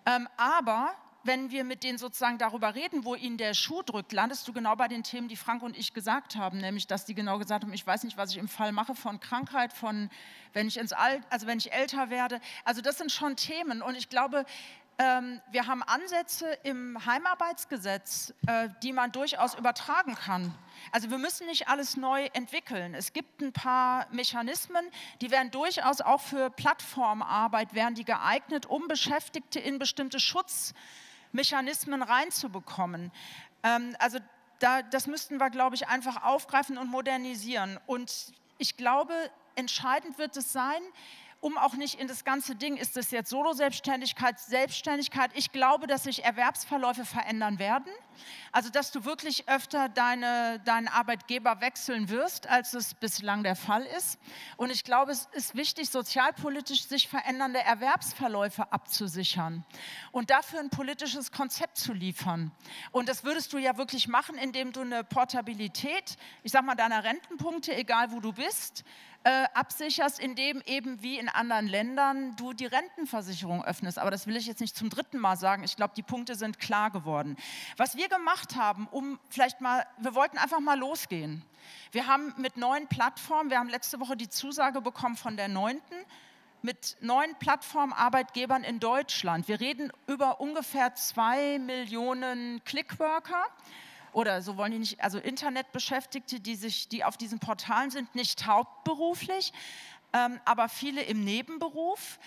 Ähm, aber wenn wir mit denen sozusagen darüber reden, wo ihnen der Schuh drückt, landest du genau bei den Themen, die Frank und ich gesagt haben, nämlich, dass die genau gesagt haben, ich weiß nicht, was ich im Fall mache von Krankheit, von wenn ich ins Alt, also wenn ich älter werde. Also das sind schon Themen und ich glaube, ähm, wir haben Ansätze im Heimarbeitsgesetz, äh, die man durchaus übertragen kann. Also wir müssen nicht alles neu entwickeln. Es gibt ein paar Mechanismen, die wären durchaus auch für Plattformarbeit, wären die geeignet, um Beschäftigte in bestimmte Schutz Mechanismen reinzubekommen. Ähm, also da, das müssten wir, glaube ich, einfach aufgreifen und modernisieren. Und ich glaube, entscheidend wird es sein, um auch nicht in das ganze Ding, ist das jetzt Solo-Selbstständigkeit, Selbstständigkeit. Ich glaube, dass sich Erwerbsverläufe verändern werden. Also, dass du wirklich öfter deine, deinen Arbeitgeber wechseln wirst, als es bislang der Fall ist. Und ich glaube, es ist wichtig, sozialpolitisch sich verändernde Erwerbsverläufe abzusichern und dafür ein politisches Konzept zu liefern. Und das würdest du ja wirklich machen, indem du eine Portabilität, ich sag mal, deiner Rentenpunkte, egal wo du bist, äh, absicherst, indem eben wie in anderen Ländern du die Rentenversicherung öffnest. Aber das will ich jetzt nicht zum dritten Mal sagen. Ich glaube, die Punkte sind klar geworden. Was wir gemacht haben, um vielleicht mal, wir wollten einfach mal losgehen. Wir haben mit neuen Plattformen, wir haben letzte Woche die Zusage bekommen von der neunten, mit neuen Plattformarbeitgebern in Deutschland. Wir reden über ungefähr zwei Millionen Clickworker oder so wollen die nicht, also Internetbeschäftigte, die, sich, die auf diesen Portalen sind, nicht hauptberuflich, ähm, aber viele im Nebenberuf,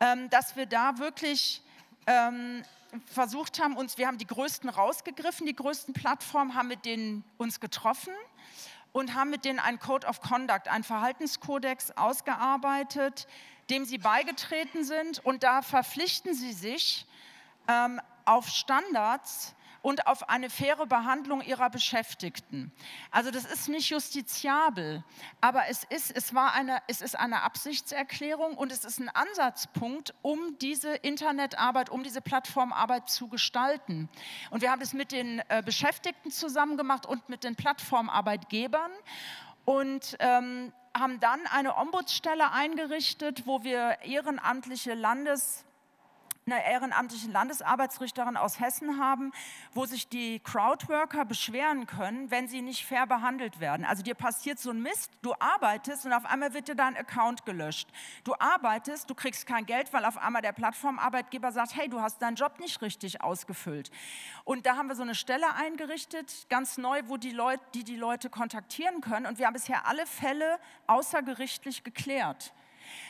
ähm, dass wir da wirklich ähm, versucht haben, uns, wir haben die größten rausgegriffen, die größten Plattformen, haben mit denen uns getroffen und haben mit denen einen Code of Conduct, einen Verhaltenskodex ausgearbeitet, dem sie beigetreten sind. Und da verpflichten sie sich ähm, auf Standards, und auf eine faire Behandlung ihrer Beschäftigten. Also das ist nicht justiziabel, aber es ist, es war eine, es ist eine Absichtserklärung und es ist ein Ansatzpunkt, um diese Internetarbeit, um diese Plattformarbeit zu gestalten. Und wir haben das mit den äh, Beschäftigten zusammen gemacht und mit den Plattformarbeitgebern und ähm, haben dann eine Ombudsstelle eingerichtet, wo wir ehrenamtliche Landes eine ehrenamtliche Landesarbeitsrichterin aus Hessen haben, wo sich die Crowdworker beschweren können, wenn sie nicht fair behandelt werden. Also dir passiert so ein Mist, du arbeitest und auf einmal wird dir dein Account gelöscht. Du arbeitest, du kriegst kein Geld, weil auf einmal der Plattformarbeitgeber sagt, hey, du hast deinen Job nicht richtig ausgefüllt. Und da haben wir so eine Stelle eingerichtet, ganz neu, wo die Leute, die die Leute kontaktieren können. Und wir haben bisher alle Fälle außergerichtlich geklärt.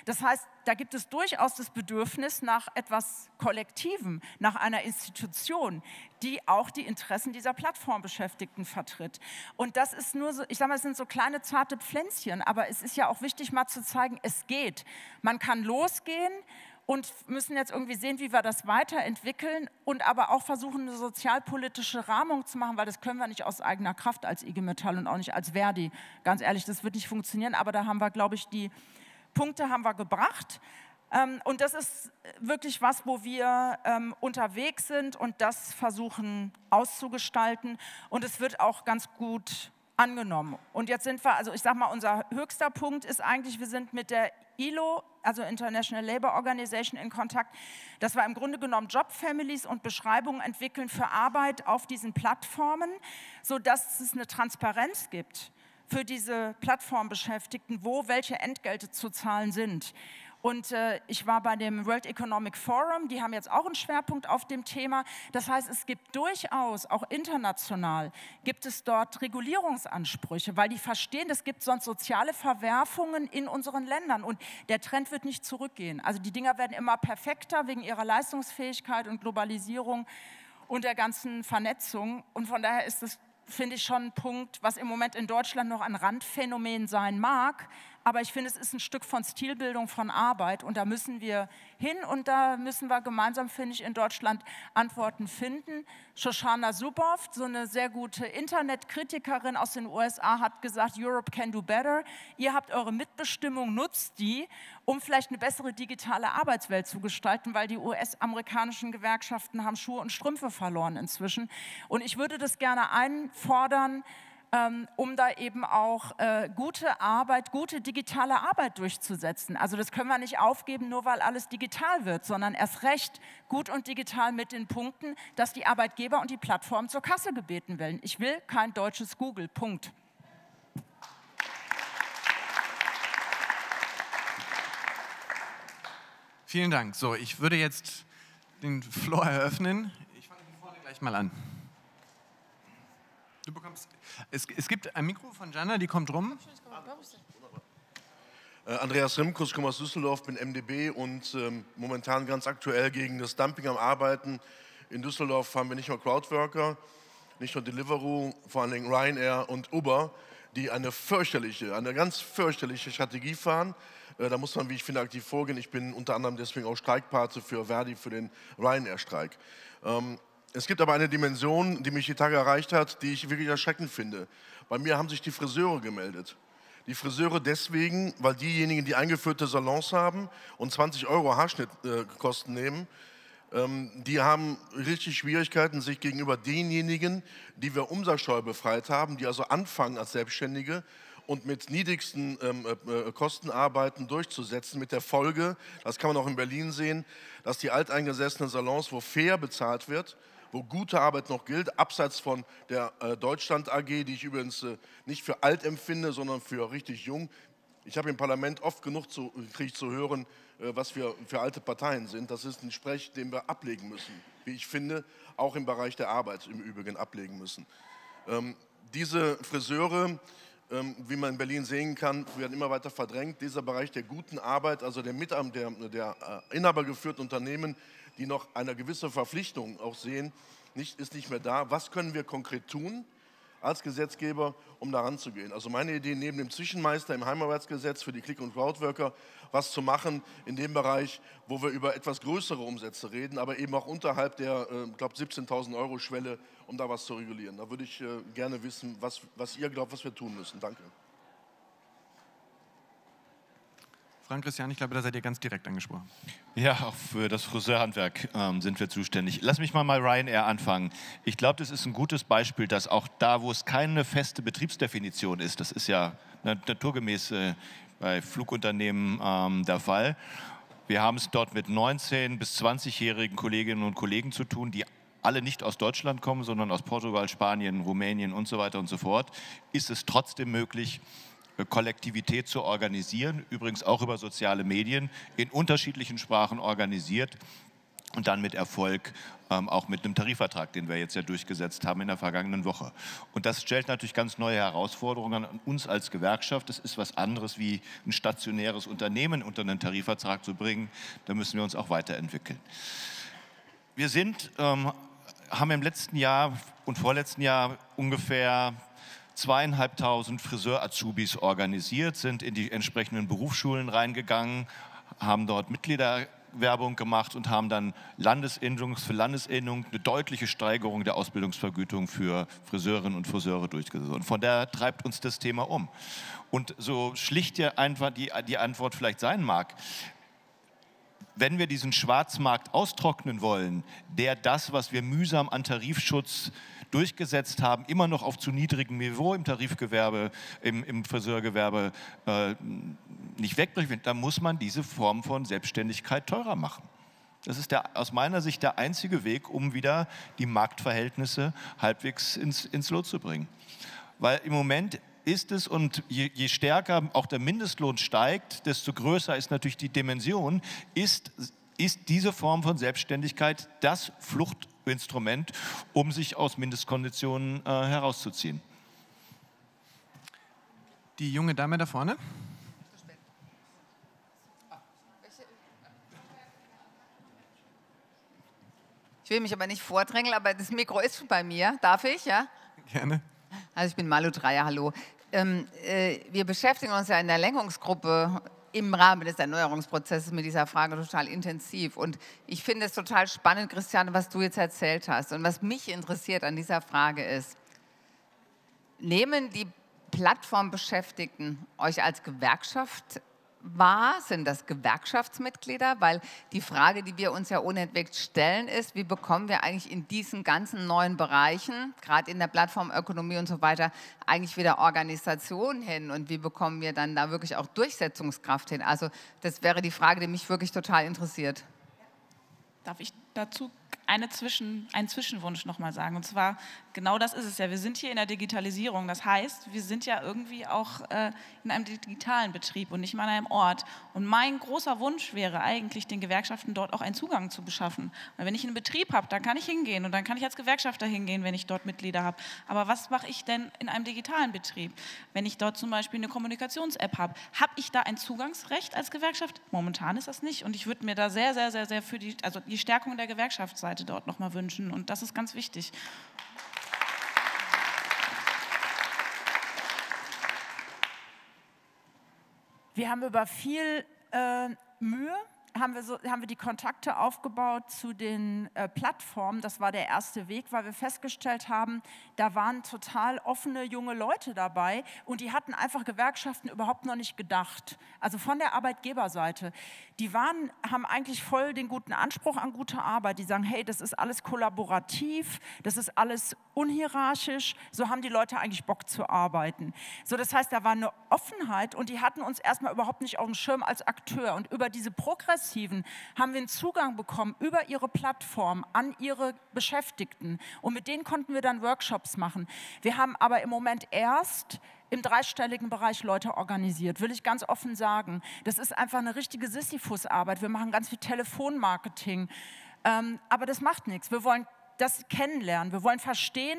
Das heißt, da gibt es durchaus das Bedürfnis nach etwas Kollektivem, nach einer Institution, die auch die Interessen dieser Plattformbeschäftigten vertritt. Und das ist nur so, ich sage mal, es sind so kleine zarte Pflänzchen, aber es ist ja auch wichtig, mal zu zeigen, es geht. Man kann losgehen und müssen jetzt irgendwie sehen, wie wir das weiterentwickeln und aber auch versuchen, eine sozialpolitische Rahmung zu machen, weil das können wir nicht aus eigener Kraft als IG Metall und auch nicht als Verdi. Ganz ehrlich, das wird nicht funktionieren, aber da haben wir, glaube ich, die Punkte haben wir gebracht. Ähm, und das ist wirklich was, wo wir ähm, unterwegs sind und das versuchen auszugestalten. Und es wird auch ganz gut angenommen. Und jetzt sind wir, also ich sage mal, unser höchster Punkt ist eigentlich, wir sind mit der ILO, also International Labour Organization, in Kontakt, dass wir im Grunde genommen Jobfamilies und Beschreibungen entwickeln für Arbeit auf diesen Plattformen, sodass es eine Transparenz gibt für diese Plattformbeschäftigten, wo welche Entgelte zu zahlen sind. Und äh, ich war bei dem World Economic Forum, die haben jetzt auch einen Schwerpunkt auf dem Thema. Das heißt, es gibt durchaus, auch international, gibt es dort Regulierungsansprüche, weil die verstehen, es gibt sonst soziale Verwerfungen in unseren Ländern und der Trend wird nicht zurückgehen. Also die Dinger werden immer perfekter wegen ihrer Leistungsfähigkeit und Globalisierung und der ganzen Vernetzung. Und von daher ist es finde ich schon ein Punkt, was im Moment in Deutschland noch ein Randphänomen sein mag. Aber ich finde, es ist ein Stück von Stilbildung von Arbeit und da müssen wir hin und da müssen wir gemeinsam, finde ich, in Deutschland Antworten finden. Shoshana Zuboff, so eine sehr gute Internetkritikerin aus den USA, hat gesagt, Europe can do better. Ihr habt eure Mitbestimmung, nutzt die, um vielleicht eine bessere digitale Arbeitswelt zu gestalten, weil die US-amerikanischen Gewerkschaften haben Schuhe und Strümpfe verloren inzwischen. Und ich würde das gerne einfordern, um da eben auch äh, gute Arbeit, gute digitale Arbeit durchzusetzen. Also das können wir nicht aufgeben, nur weil alles digital wird, sondern erst recht gut und digital mit den Punkten, dass die Arbeitgeber und die Plattformen zur Kasse gebeten werden. Ich will kein deutsches Google. Punkt. Vielen Dank. So, ich würde jetzt den Floor eröffnen. Ich fange vorne gleich mal an. Du bekommst. Es, es gibt ein Mikro von Jana, die kommt rum. Äh, Andreas Rimkus, komme aus Düsseldorf, bin MDB und ähm, momentan ganz aktuell gegen das Dumping am Arbeiten. In Düsseldorf haben wir nicht nur Crowdworker, nicht nur Deliveroo, vor allen Dingen Ryanair und Uber, die eine fürchterliche, eine ganz fürchterliche Strategie fahren. Äh, da muss man, wie ich finde, aktiv vorgehen. Ich bin unter anderem deswegen auch Streikpate für Verdi, für den Ryanair-Streik. Ähm, es gibt aber eine Dimension, die mich die Tage erreicht hat, die ich wirklich erschreckend finde. Bei mir haben sich die Friseure gemeldet. Die Friseure deswegen, weil diejenigen, die eingeführte Salons haben und 20 Euro Haarschnittkosten äh, nehmen, ähm, die haben richtig Schwierigkeiten, sich gegenüber denjenigen, die wir Umsatzsteuer befreit haben, die also anfangen als Selbstständige und mit niedrigsten ähm, äh, Kosten arbeiten, durchzusetzen. Mit der Folge, das kann man auch in Berlin sehen, dass die alteingesessenen Salons, wo fair bezahlt wird, wo gute Arbeit noch gilt, abseits von der äh, Deutschland AG, die ich übrigens äh, nicht für alt empfinde, sondern für richtig jung. Ich habe im Parlament oft genug zu, krieg zu hören, äh, was wir für alte Parteien sind. Das ist ein Sprech, den wir ablegen müssen, wie ich finde, auch im Bereich der Arbeit im Übrigen ablegen müssen. Ähm, diese Friseure, ähm, wie man in Berlin sehen kann, werden immer weiter verdrängt. Dieser Bereich der guten Arbeit, also der, Mitab der, der äh, inhabergeführten Unternehmen, die noch eine gewisse Verpflichtung auch sehen, nicht, ist nicht mehr da. Was können wir konkret tun als Gesetzgeber, um daran zu gehen? Also meine Idee, neben dem Zwischenmeister im Heimarbeitsgesetz für die Click- und Crowdworker, was zu machen in dem Bereich, wo wir über etwas größere Umsätze reden, aber eben auch unterhalb der, äh, glaube, 17.000 Euro Schwelle, um da was zu regulieren. Da würde ich äh, gerne wissen, was, was ihr glaubt, was wir tun müssen. Danke. Frank Christian, ich glaube, da seid ihr ganz direkt angesprochen. Ja, auch für das Friseurhandwerk ähm, sind wir zuständig. Lass mich mal mal Ryanair anfangen. Ich glaube, das ist ein gutes Beispiel, dass auch da, wo es keine feste Betriebsdefinition ist, das ist ja naturgemäß äh, bei Flugunternehmen ähm, der Fall, Wir haben es dort mit 19- bis 20-jährigen Kolleginnen und Kollegen zu tun, die alle nicht aus Deutschland kommen, sondern aus Portugal, Spanien, Rumänien und so weiter und so fort, ist es trotzdem möglich, Kollektivität zu organisieren, übrigens auch über soziale Medien, in unterschiedlichen Sprachen organisiert und dann mit Erfolg ähm, auch mit einem Tarifvertrag, den wir jetzt ja durchgesetzt haben in der vergangenen Woche. Und das stellt natürlich ganz neue Herausforderungen an uns als Gewerkschaft. Das ist was anderes wie ein stationäres Unternehmen unter einen Tarifvertrag zu bringen. Da müssen wir uns auch weiterentwickeln. Wir sind, ähm, haben im letzten Jahr und vorletzten Jahr ungefähr zweieinhalbtausend Friseur-Azubis organisiert, sind in die entsprechenden Berufsschulen reingegangen, haben dort Mitglieder Werbung gemacht und haben dann Landesinnung für Landesinnung eine deutliche Steigerung der Ausbildungsvergütung für Friseurinnen und Friseure durchgesetzt. Und von daher treibt uns das Thema um. Und so schlicht ja einfach die, die Antwort vielleicht sein mag, wenn wir diesen Schwarzmarkt austrocknen wollen, der das, was wir mühsam an Tarifschutz durchgesetzt haben, immer noch auf zu niedrigem Niveau im Tarifgewerbe, im, im Friseurgewerbe äh, nicht wegbringt, dann muss man diese Form von Selbstständigkeit teurer machen. Das ist der, aus meiner Sicht der einzige Weg, um wieder die Marktverhältnisse halbwegs ins, ins Lot zu bringen. Weil im Moment ist es, und je, je, stärker auch der Mindestlohn steigt, desto größer ist natürlich die Dimension, ist, ist diese Form von Selbstständigkeit das Flucht- Instrument, um sich aus Mindestkonditionen äh, herauszuziehen. Die junge Dame da vorne. Ich will mich aber nicht vordrängeln, aber das Mikro ist schon bei mir. Darf ich, ja? Gerne. Also ich bin Malu Dreier, hallo. Ähm, äh, wir beschäftigen uns ja in der Lenkungsgruppe im Rahmen des Erneuerungsprozesses mit dieser Frage total intensiv. Und ich finde es total spannend, Christiane, was du jetzt erzählt hast. Und was mich interessiert an dieser Frage ist, nehmen die Plattformbeschäftigten euch als Gewerkschaft war? Sind das Gewerkschaftsmitglieder? Weil die Frage, die wir uns ja unentwegt stellen, ist, wie bekommen wir eigentlich in diesen ganzen neuen Bereichen, gerade in der Plattformökonomie und so weiter, eigentlich wieder Organisation hin und wie bekommen wir dann da wirklich auch Durchsetzungskraft hin? Also das wäre die Frage, die mich wirklich total interessiert. Darf ich dazu eine Zwischen, einen Zwischenwunsch nochmal sagen. Und zwar, genau das ist es ja. Wir sind hier in der Digitalisierung. Das heißt, wir sind ja irgendwie auch äh, in einem digitalen Betrieb und nicht mal an einem Ort. Und mein großer Wunsch wäre eigentlich, den Gewerkschaften dort auch einen Zugang zu beschaffen. Weil wenn ich einen Betrieb habe, dann kann ich hingehen und dann kann ich als Gewerkschafter hingehen, wenn ich dort Mitglieder habe. Aber was mache ich denn in einem digitalen Betrieb? Wenn ich dort zum Beispiel eine Kommunikations-App habe, habe ich da ein Zugangsrecht als Gewerkschaft? Momentan ist das nicht. Und ich würde mir da sehr, sehr, sehr, sehr für die, also die Stärkung der Gewerkschaft sein Seite dort nochmal wünschen. Und das ist ganz wichtig. Wir haben über viel äh, Mühe haben wir, so, haben wir die Kontakte aufgebaut zu den äh, Plattformen. Das war der erste Weg, weil wir festgestellt haben, da waren total offene junge Leute dabei und die hatten einfach Gewerkschaften überhaupt noch nicht gedacht. Also von der Arbeitgeberseite. Die waren, haben eigentlich voll den guten Anspruch an gute Arbeit. Die sagen, hey, das ist alles kollaborativ, das ist alles unhierarchisch. So haben die Leute eigentlich Bock zu arbeiten. So, das heißt, da war eine Offenheit und die hatten uns erstmal überhaupt nicht auf dem Schirm als Akteur. Und über diese Progress Progressiven haben wir einen Zugang bekommen über ihre Plattform an ihre Beschäftigten. Und mit denen konnten wir dann Workshops machen. Wir haben aber im Moment erst im dreistelligen Bereich Leute organisiert, will ich ganz offen sagen. Das ist einfach eine richtige Sisyphus-Arbeit. Wir machen ganz viel Telefonmarketing. Ähm, aber das macht nichts. Wir wollen das kennenlernen. Wir wollen verstehen,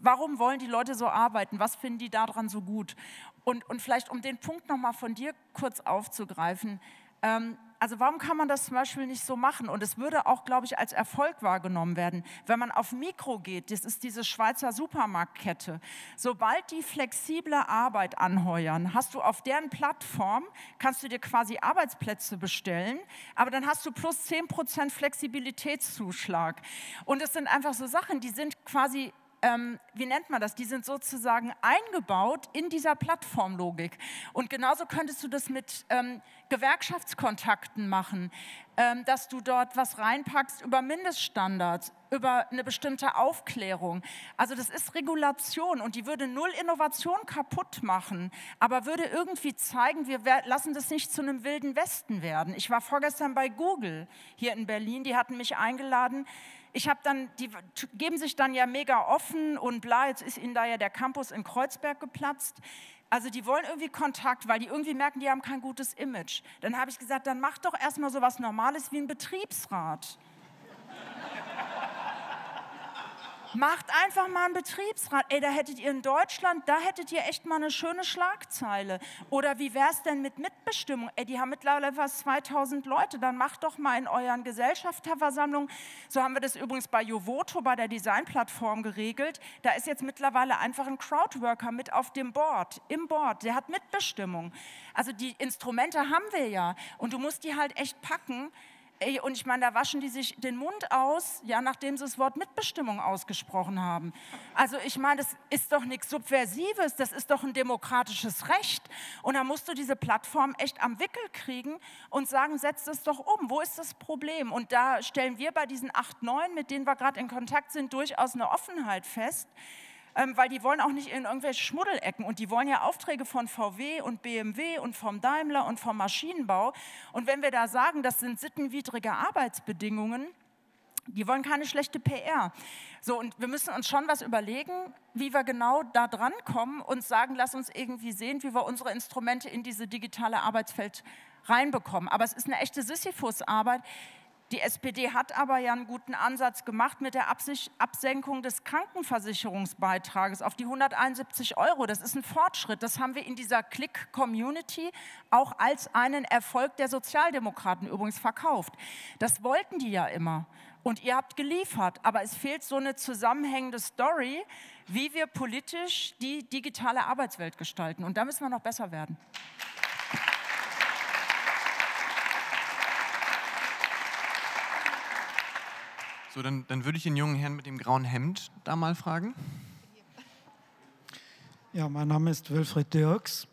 warum wollen die Leute so arbeiten? Was finden die daran so gut? Und, und vielleicht, um den Punkt nochmal von dir kurz aufzugreifen, ähm, also warum kann man das zum Beispiel nicht so machen? Und es würde auch, glaube ich, als Erfolg wahrgenommen werden, wenn man auf Mikro geht. Das ist diese Schweizer Supermarktkette. Sobald die flexible Arbeit anheuern, hast du auf deren Plattform, kannst du dir quasi Arbeitsplätze bestellen, aber dann hast du plus 10% Flexibilitätszuschlag. Und es sind einfach so Sachen, die sind quasi ähm, wie nennt man das? Die sind sozusagen eingebaut in dieser Plattformlogik. Und genauso könntest du das mit ähm, Gewerkschaftskontakten machen, ähm, dass du dort was reinpackst über Mindeststandards, über eine bestimmte Aufklärung. Also das ist Regulation und die würde null Innovation kaputt machen, aber würde irgendwie zeigen, wir lassen das nicht zu einem wilden Westen werden. Ich war vorgestern bei Google hier in Berlin, die hatten mich eingeladen. Ich habe dann, die geben sich dann ja mega offen und bla, jetzt ist ihnen da ja der Campus in Kreuzberg geplatzt. Also die wollen irgendwie Kontakt, weil die irgendwie merken, die haben kein gutes Image. Dann habe ich gesagt, dann mach doch erstmal so was Normales wie ein Betriebsrat. Macht einfach mal einen Betriebsrat. Ey, da hättet ihr in Deutschland, da hättet ihr echt mal eine schöne Schlagzeile. Oder wie wäre es denn mit Mitbestimmung? Ey, die haben mittlerweile fast 2000 Leute. Dann macht doch mal in euren Gesellschafterversammlungen, so haben wir das übrigens bei Jovoto, bei der Designplattform geregelt, da ist jetzt mittlerweile einfach ein Crowdworker mit auf dem Board, im Board. Der hat Mitbestimmung. Also die Instrumente haben wir ja. Und du musst die halt echt packen. Ey, und ich meine, da waschen die sich den Mund aus, ja, nachdem sie das Wort Mitbestimmung ausgesprochen haben. Also ich meine, das ist doch nichts Subversives, das ist doch ein demokratisches Recht. Und da musst du diese Plattform echt am Wickel kriegen und sagen, setz das doch um. Wo ist das Problem? Und da stellen wir bei diesen acht, neun, mit denen wir gerade in Kontakt sind, durchaus eine Offenheit fest weil die wollen auch nicht in irgendwelche Schmuddelecken und die wollen ja Aufträge von VW und BMW und vom Daimler und vom Maschinenbau. Und wenn wir da sagen, das sind sittenwidrige Arbeitsbedingungen, die wollen keine schlechte PR. So, und wir müssen uns schon was überlegen, wie wir genau da dran kommen und sagen, lass uns irgendwie sehen, wie wir unsere Instrumente in diese digitale Arbeitsfeld reinbekommen. Aber es ist eine echte Sisyphus-Arbeit. Die SPD hat aber ja einen guten Ansatz gemacht mit der Absenkung des Krankenversicherungsbeitrages auf die 171 Euro. Das ist ein Fortschritt. Das haben wir in dieser Click-Community auch als einen Erfolg der Sozialdemokraten übrigens verkauft. Das wollten die ja immer. Und ihr habt geliefert. Aber es fehlt so eine zusammenhängende Story, wie wir politisch die digitale Arbeitswelt gestalten. Und da müssen wir noch besser werden. So, dann, dann würde ich den jungen Herrn mit dem grauen Hemd da mal fragen. Ja, mein Name ist Wilfried Dirks.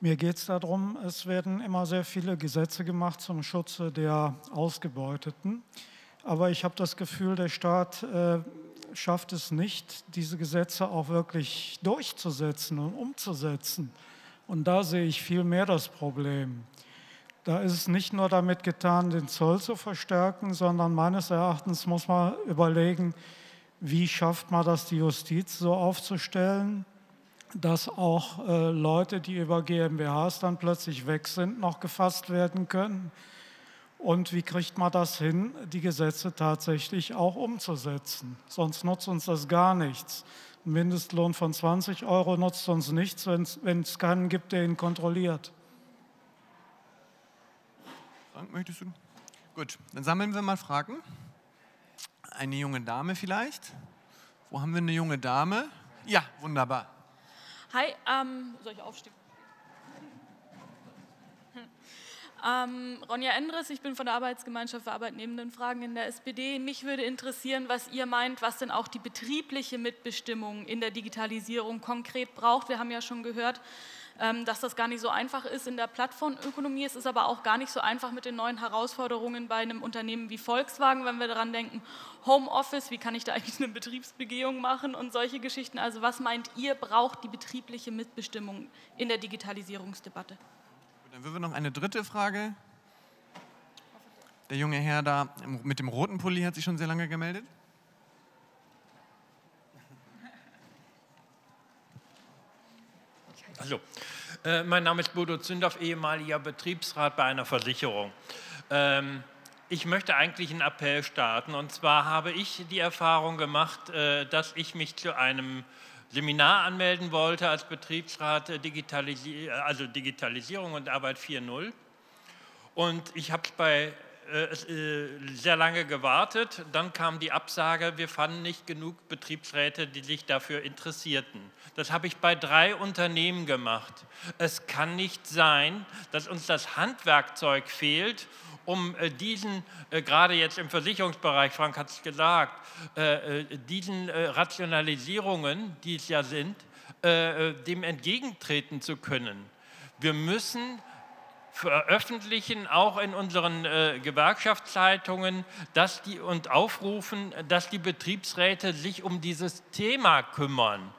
Mir geht es darum, es werden immer sehr viele Gesetze gemacht zum Schutze der Ausgebeuteten. Aber ich habe das Gefühl, der Staat äh, schafft es nicht, diese Gesetze auch wirklich durchzusetzen und umzusetzen. Und da sehe ich viel mehr das Problem. Da ist es nicht nur damit getan, den Zoll zu verstärken, sondern meines Erachtens muss man überlegen, wie schafft man das, die Justiz so aufzustellen, dass auch äh, Leute, die über GmbHs dann plötzlich weg sind, noch gefasst werden können. Und wie kriegt man das hin, die Gesetze tatsächlich auch umzusetzen? Sonst nutzt uns das gar nichts. Ein Mindestlohn von 20 Euro nutzt uns nichts, wenn es keinen gibt, der ihn kontrolliert. Frank, möchtest du? Gut, dann sammeln wir mal Fragen. Eine junge Dame vielleicht. Wo haben wir eine junge Dame? Ja, wunderbar. Hi, ähm, soll ich aufstehen? Hm. Ähm, Ronja Endres, ich bin von der Arbeitsgemeinschaft für Arbeitnehmendenfragen in der SPD. Mich würde interessieren, was ihr meint, was denn auch die betriebliche Mitbestimmung in der Digitalisierung konkret braucht. Wir haben ja schon gehört, dass das gar nicht so einfach ist in der Plattformökonomie. Es ist aber auch gar nicht so einfach mit den neuen Herausforderungen bei einem Unternehmen wie Volkswagen, wenn wir daran denken, Homeoffice, wie kann ich da eigentlich eine Betriebsbegehung machen und solche Geschichten. Also was meint ihr, braucht die betriebliche Mitbestimmung in der Digitalisierungsdebatte? Dann würden wir noch eine dritte Frage. Der junge Herr da mit dem roten Pulli hat sich schon sehr lange gemeldet. Hallo, äh, mein Name ist Bodo Zündorf, ehemaliger Betriebsrat bei einer Versicherung. Ähm, ich möchte eigentlich einen Appell starten. Und zwar habe ich die Erfahrung gemacht, äh, dass ich mich zu einem Seminar anmelden wollte als Betriebsrat äh, Digitalisi also Digitalisierung und Arbeit 4.0. Und ich habe es bei äh, äh, sehr lange gewartet. Dann kam die Absage, wir fanden nicht genug Betriebsräte, die sich dafür interessierten. Das habe ich bei drei Unternehmen gemacht. Es kann nicht sein, dass uns das Handwerkzeug fehlt, um äh, diesen, äh, gerade jetzt im Versicherungsbereich, Frank hat es gesagt, äh, diesen Rationalisierungen, die es ja sind, dem entgegentreten zu können. Wir müssen veröffentlichen, auch in unseren äh, Gewerkschaftszeitungen, dass die und aufrufen, dass die Betriebsräte sich um dieses Thema kümmern.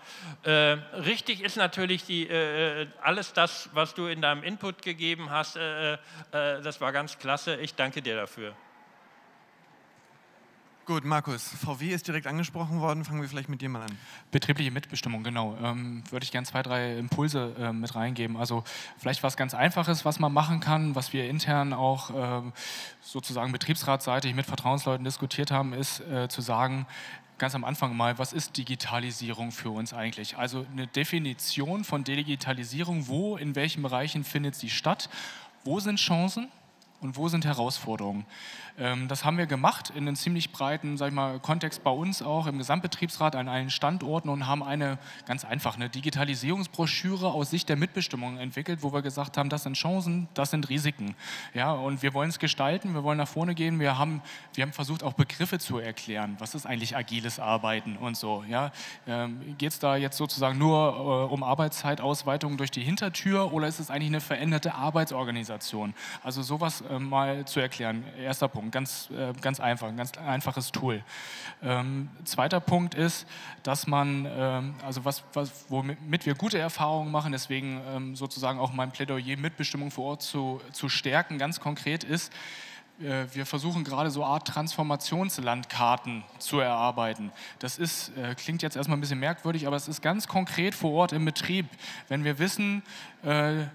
Äh, richtig ist natürlich die, äh, alles das, was du in deinem Input gegeben hast, äh, äh, das war ganz klasse. Ich danke dir dafür. Gut, Markus, VW ist direkt angesprochen worden. Fangen wir vielleicht mit dir mal an. Betriebliche Mitbestimmung, genau. Ähm, würde ich gerne zwei, drei Impulse äh, mit reingeben. Also vielleicht was ganz Einfaches, was man machen kann, was wir intern auch äh, sozusagen betriebsratseitig mit Vertrauensleuten diskutiert haben, ist äh, zu sagen, ganz am Anfang mal, was ist Digitalisierung für uns eigentlich? Also eine Definition von Digitalisierung, wo, in welchen Bereichen findet sie statt, wo sind Chancen und wo sind Herausforderungen? Ähm, das haben wir gemacht in einem ziemlich breiten sag ich mal, Kontext bei uns auch im Gesamtbetriebsrat an allen Standorten und haben eine ganz einfach eine Digitalisierungsbroschüre aus Sicht der Mitbestimmung entwickelt, wo wir gesagt haben, das sind Chancen, das sind Risiken. Ja, und wir wollen es gestalten, wir wollen nach vorne gehen. Wir haben, wir haben versucht, auch Begriffe zu erklären. Was ist eigentlich agiles Arbeiten und so? Ja? Ähm, Geht es da jetzt sozusagen nur äh, um Arbeitszeitausweitung durch die Hintertür oder ist es eigentlich eine veränderte Arbeitsorganisation? Also sowas äh, mal zu erklären. Erster Punkt. Ganz, äh, ganz einfach, ein ganz einfaches Tool. Ähm, zweiter Punkt ist, dass man, ähm, also was, was, womit wir gute Erfahrungen machen, deswegen ähm, sozusagen auch mein Plädoyer Mitbestimmung vor Ort zu, zu stärken, ganz konkret ist, äh, wir versuchen gerade so Art Transformationslandkarten zu erarbeiten. Das ist, äh, klingt jetzt erstmal ein bisschen merkwürdig, aber es ist ganz konkret vor Ort im Betrieb. Wenn wir wissen, äh, äh,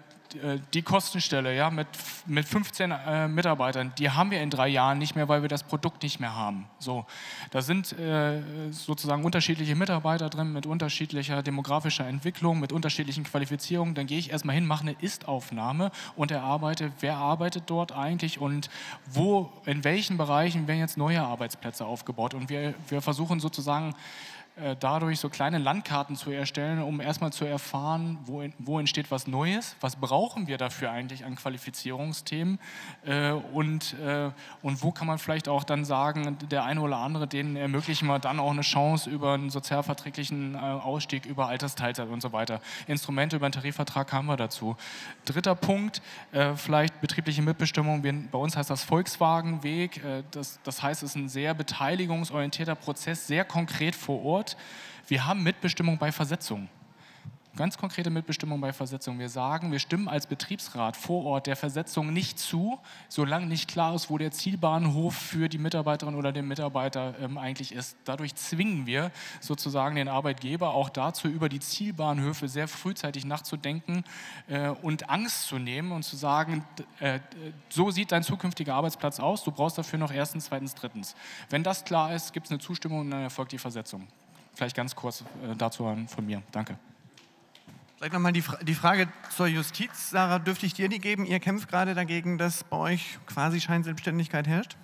die Kostenstelle ja, mit, mit 15 äh, Mitarbeitern, die haben wir in drei Jahren nicht mehr, weil wir das Produkt nicht mehr haben. So, da sind äh, sozusagen unterschiedliche Mitarbeiter drin mit unterschiedlicher demografischer Entwicklung, mit unterschiedlichen Qualifizierungen. Dann gehe ich erstmal hin, mache eine Ist-Aufnahme und erarbeite, wer arbeitet dort eigentlich und wo, in welchen Bereichen werden jetzt neue Arbeitsplätze aufgebaut. Und wir, wir versuchen sozusagen, äh, dadurch so kleine Landkarten zu erstellen, um erstmal zu erfahren, wo, wo entsteht was Neues, was brauchen wir dafür eigentlich an Qualifizierungsthemen äh, und, äh, und wo kann man vielleicht auch dann sagen, der eine oder andere, denen ermöglichen wir dann auch eine Chance über einen sozialverträglichen äh, Ausstieg, über Altersteilzeit und so weiter. Instrumente über einen Tarifvertrag haben wir dazu. Dritter Punkt, äh, vielleicht betriebliche Mitbestimmung. Wir, bei uns heißt das Volkswagenweg. Äh, das, das heißt, es ist ein sehr beteiligungsorientierter Prozess, sehr konkret vor Ort. Wir haben Mitbestimmung bei Versetzungen. Ganz konkrete Mitbestimmung bei Versetzung. Wir sagen, wir stimmen als Betriebsrat vor Ort der Versetzung nicht zu, solange nicht klar ist, wo der Zielbahnhof für die Mitarbeiterin oder den Mitarbeiter ähm, eigentlich ist. Dadurch zwingen wir sozusagen den Arbeitgeber auch dazu, über die Zielbahnhöfe sehr frühzeitig nachzudenken äh, und Angst zu nehmen und zu sagen, äh, so sieht dein zukünftiger Arbeitsplatz aus, du brauchst dafür noch erstens, zweitens, drittens. Wenn das klar ist, gibt es eine Zustimmung und dann erfolgt die Versetzung. Vielleicht ganz kurz äh, dazu von mir. Danke. Vielleicht nochmal die, die Frage zur Justiz. Sarah, dürfte ich dir die geben? Ihr kämpft gerade dagegen, dass bei euch quasi Scheinselbstständigkeit herrscht?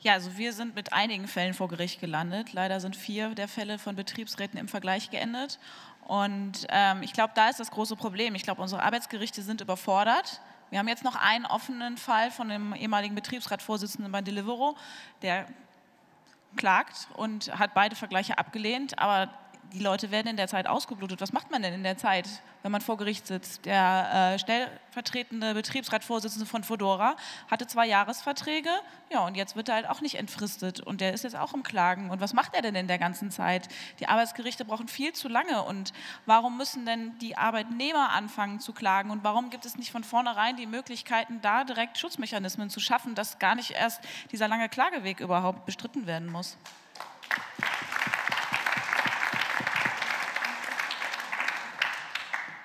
Ja, also wir sind mit einigen Fällen vor Gericht gelandet. Leider sind vier der Fälle von Betriebsräten im Vergleich geendet. Und ähm, ich glaube, da ist das große Problem. Ich glaube, unsere Arbeitsgerichte sind überfordert. Wir haben jetzt noch einen offenen Fall von dem ehemaligen Betriebsratsvorsitzenden bei Deliveroo, der klagt und hat beide Vergleiche abgelehnt, aber die Leute werden in der Zeit ausgeblutet. Was macht man denn in der Zeit, wenn man vor Gericht sitzt? Der äh, stellvertretende Betriebsratsvorsitzende von Fodora hatte zwei Jahresverträge, ja, und jetzt wird er halt auch nicht entfristet und der ist jetzt auch im Klagen. Und was macht er denn in der ganzen Zeit? Die Arbeitsgerichte brauchen viel zu lange und warum müssen denn die Arbeitnehmer anfangen zu klagen und warum gibt es nicht von vornherein die Möglichkeiten, da direkt Schutzmechanismen zu schaffen, dass gar nicht erst dieser lange Klageweg überhaupt bestritten werden muss?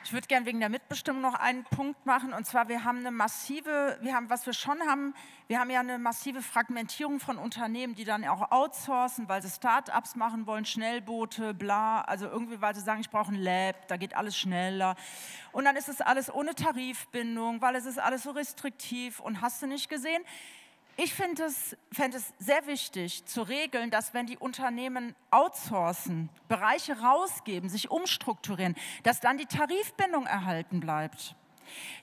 Ich würde gerne wegen der Mitbestimmung noch einen Punkt machen. Und zwar, wir haben eine massive, wir haben, was wir schon haben, wir haben ja eine massive Fragmentierung von Unternehmen, die dann auch outsourcen, weil sie Start-ups machen wollen, Schnellboote, bla. Also irgendwie, weil sie sagen, ich brauche ein Lab, da geht alles schneller. Und dann ist es alles ohne Tarifbindung, weil es ist alles so restriktiv. Und hast du nicht gesehen? Ich finde es, fände es sehr wichtig zu regeln, dass wenn die Unternehmen outsourcen, Bereiche rausgeben, sich umstrukturieren, dass dann die Tarifbindung erhalten bleibt.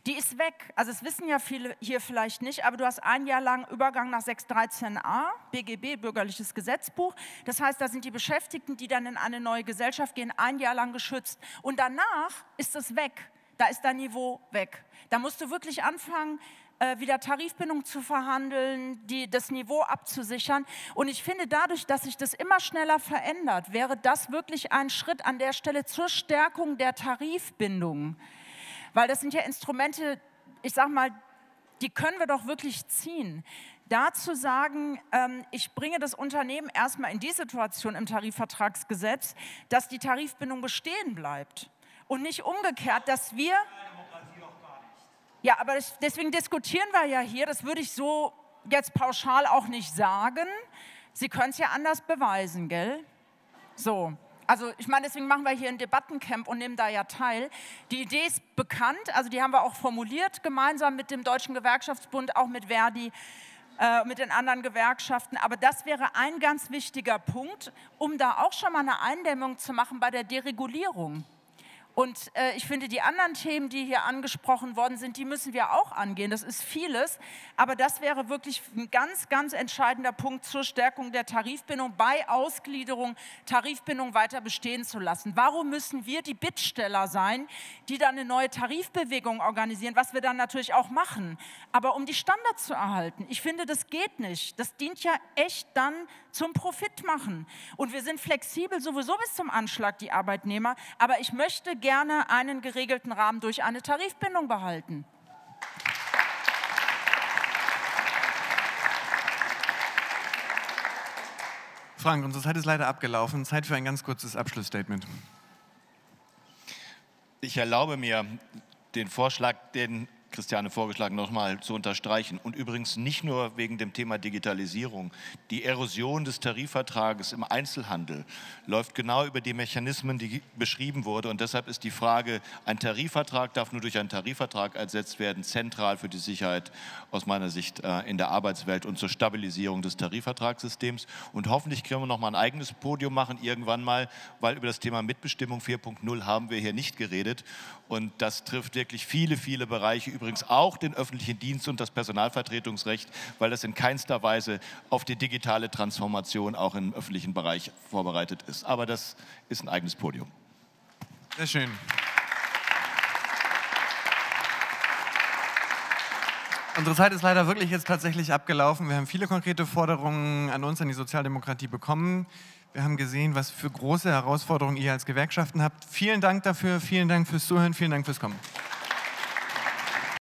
Die ist weg. Also es wissen ja viele hier vielleicht nicht, aber du hast ein Jahr lang Übergang nach 613a, BGB, Bürgerliches Gesetzbuch. Das heißt, da sind die Beschäftigten, die dann in eine neue Gesellschaft gehen, ein Jahr lang geschützt. Und danach ist es weg. Da ist dein Niveau weg. Da musst du wirklich anfangen, äh, wieder Tarifbindung zu verhandeln, die, das Niveau abzusichern. Und ich finde, dadurch, dass sich das immer schneller verändert, wäre das wirklich ein Schritt an der Stelle zur Stärkung der Tarifbindung. Weil das sind ja Instrumente, ich sage mal, die können wir doch wirklich ziehen. Da zu sagen, ähm, ich bringe das Unternehmen erstmal in die Situation im Tarifvertragsgesetz, dass die Tarifbindung bestehen bleibt und nicht umgekehrt, dass wir ja, aber deswegen diskutieren wir ja hier. Das würde ich so jetzt pauschal auch nicht sagen. Sie können es ja anders beweisen, gell? So. Also ich meine, deswegen machen wir hier ein Debattencamp und nehmen da ja teil. Die Idee ist bekannt, also die haben wir auch formuliert, gemeinsam mit dem Deutschen Gewerkschaftsbund, auch mit Verdi, äh, mit den anderen Gewerkschaften. Aber das wäre ein ganz wichtiger Punkt, um da auch schon mal eine Eindämmung zu machen bei der Deregulierung. Und äh, ich finde, die anderen Themen, die hier angesprochen worden sind, die müssen wir auch angehen. Das ist vieles. Aber das wäre wirklich ein ganz, ganz entscheidender Punkt zur Stärkung der Tarifbindung, bei Ausgliederung Tarifbindung weiter bestehen zu lassen. Warum müssen wir die Bittsteller sein, die dann eine neue Tarifbewegung organisieren, was wir dann natürlich auch machen? Aber um die Standards zu erhalten, ich finde, das geht nicht. Das dient ja echt dann zum Profit machen. Und wir sind flexibel sowieso bis zum Anschlag, die Arbeitnehmer. Aber ich möchte gerne einen geregelten Rahmen durch eine Tarifbindung behalten. Frank, unsere Zeit ist leider abgelaufen. Zeit für ein ganz kurzes Abschlussstatement. Ich erlaube mir den Vorschlag, den Christiane vorgeschlagen, nochmal zu unterstreichen. Und übrigens nicht nur wegen dem Thema Digitalisierung. Die Erosion des Tarifvertrages im Einzelhandel läuft genau über die Mechanismen, die beschrieben wurden. Und deshalb ist die Frage, ein Tarifvertrag darf nur durch einen Tarifvertrag ersetzt werden, zentral für die Sicherheit aus meiner Sicht äh, in der Arbeitswelt und zur Stabilisierung des Tarifvertragssystems. Und hoffentlich können wir noch mal ein eigenes Podium machen irgendwann mal, weil über das Thema Mitbestimmung 4.0 haben wir hier nicht geredet. Und das trifft wirklich viele, viele Bereiche übrigens auch den öffentlichen Dienst und das Personalvertretungsrecht, weil das in keinster Weise auf die digitale Transformation auch im öffentlichen Bereich vorbereitet ist. Aber das ist ein eigenes Podium. Sehr schön. Unsere Zeit ist leider wirklich jetzt tatsächlich abgelaufen. Wir haben viele konkrete Forderungen an uns, an die Sozialdemokratie bekommen. Wir haben gesehen, was für große Herausforderungen ihr als Gewerkschaften habt. Vielen Dank dafür, vielen Dank fürs Zuhören, vielen Dank fürs Kommen.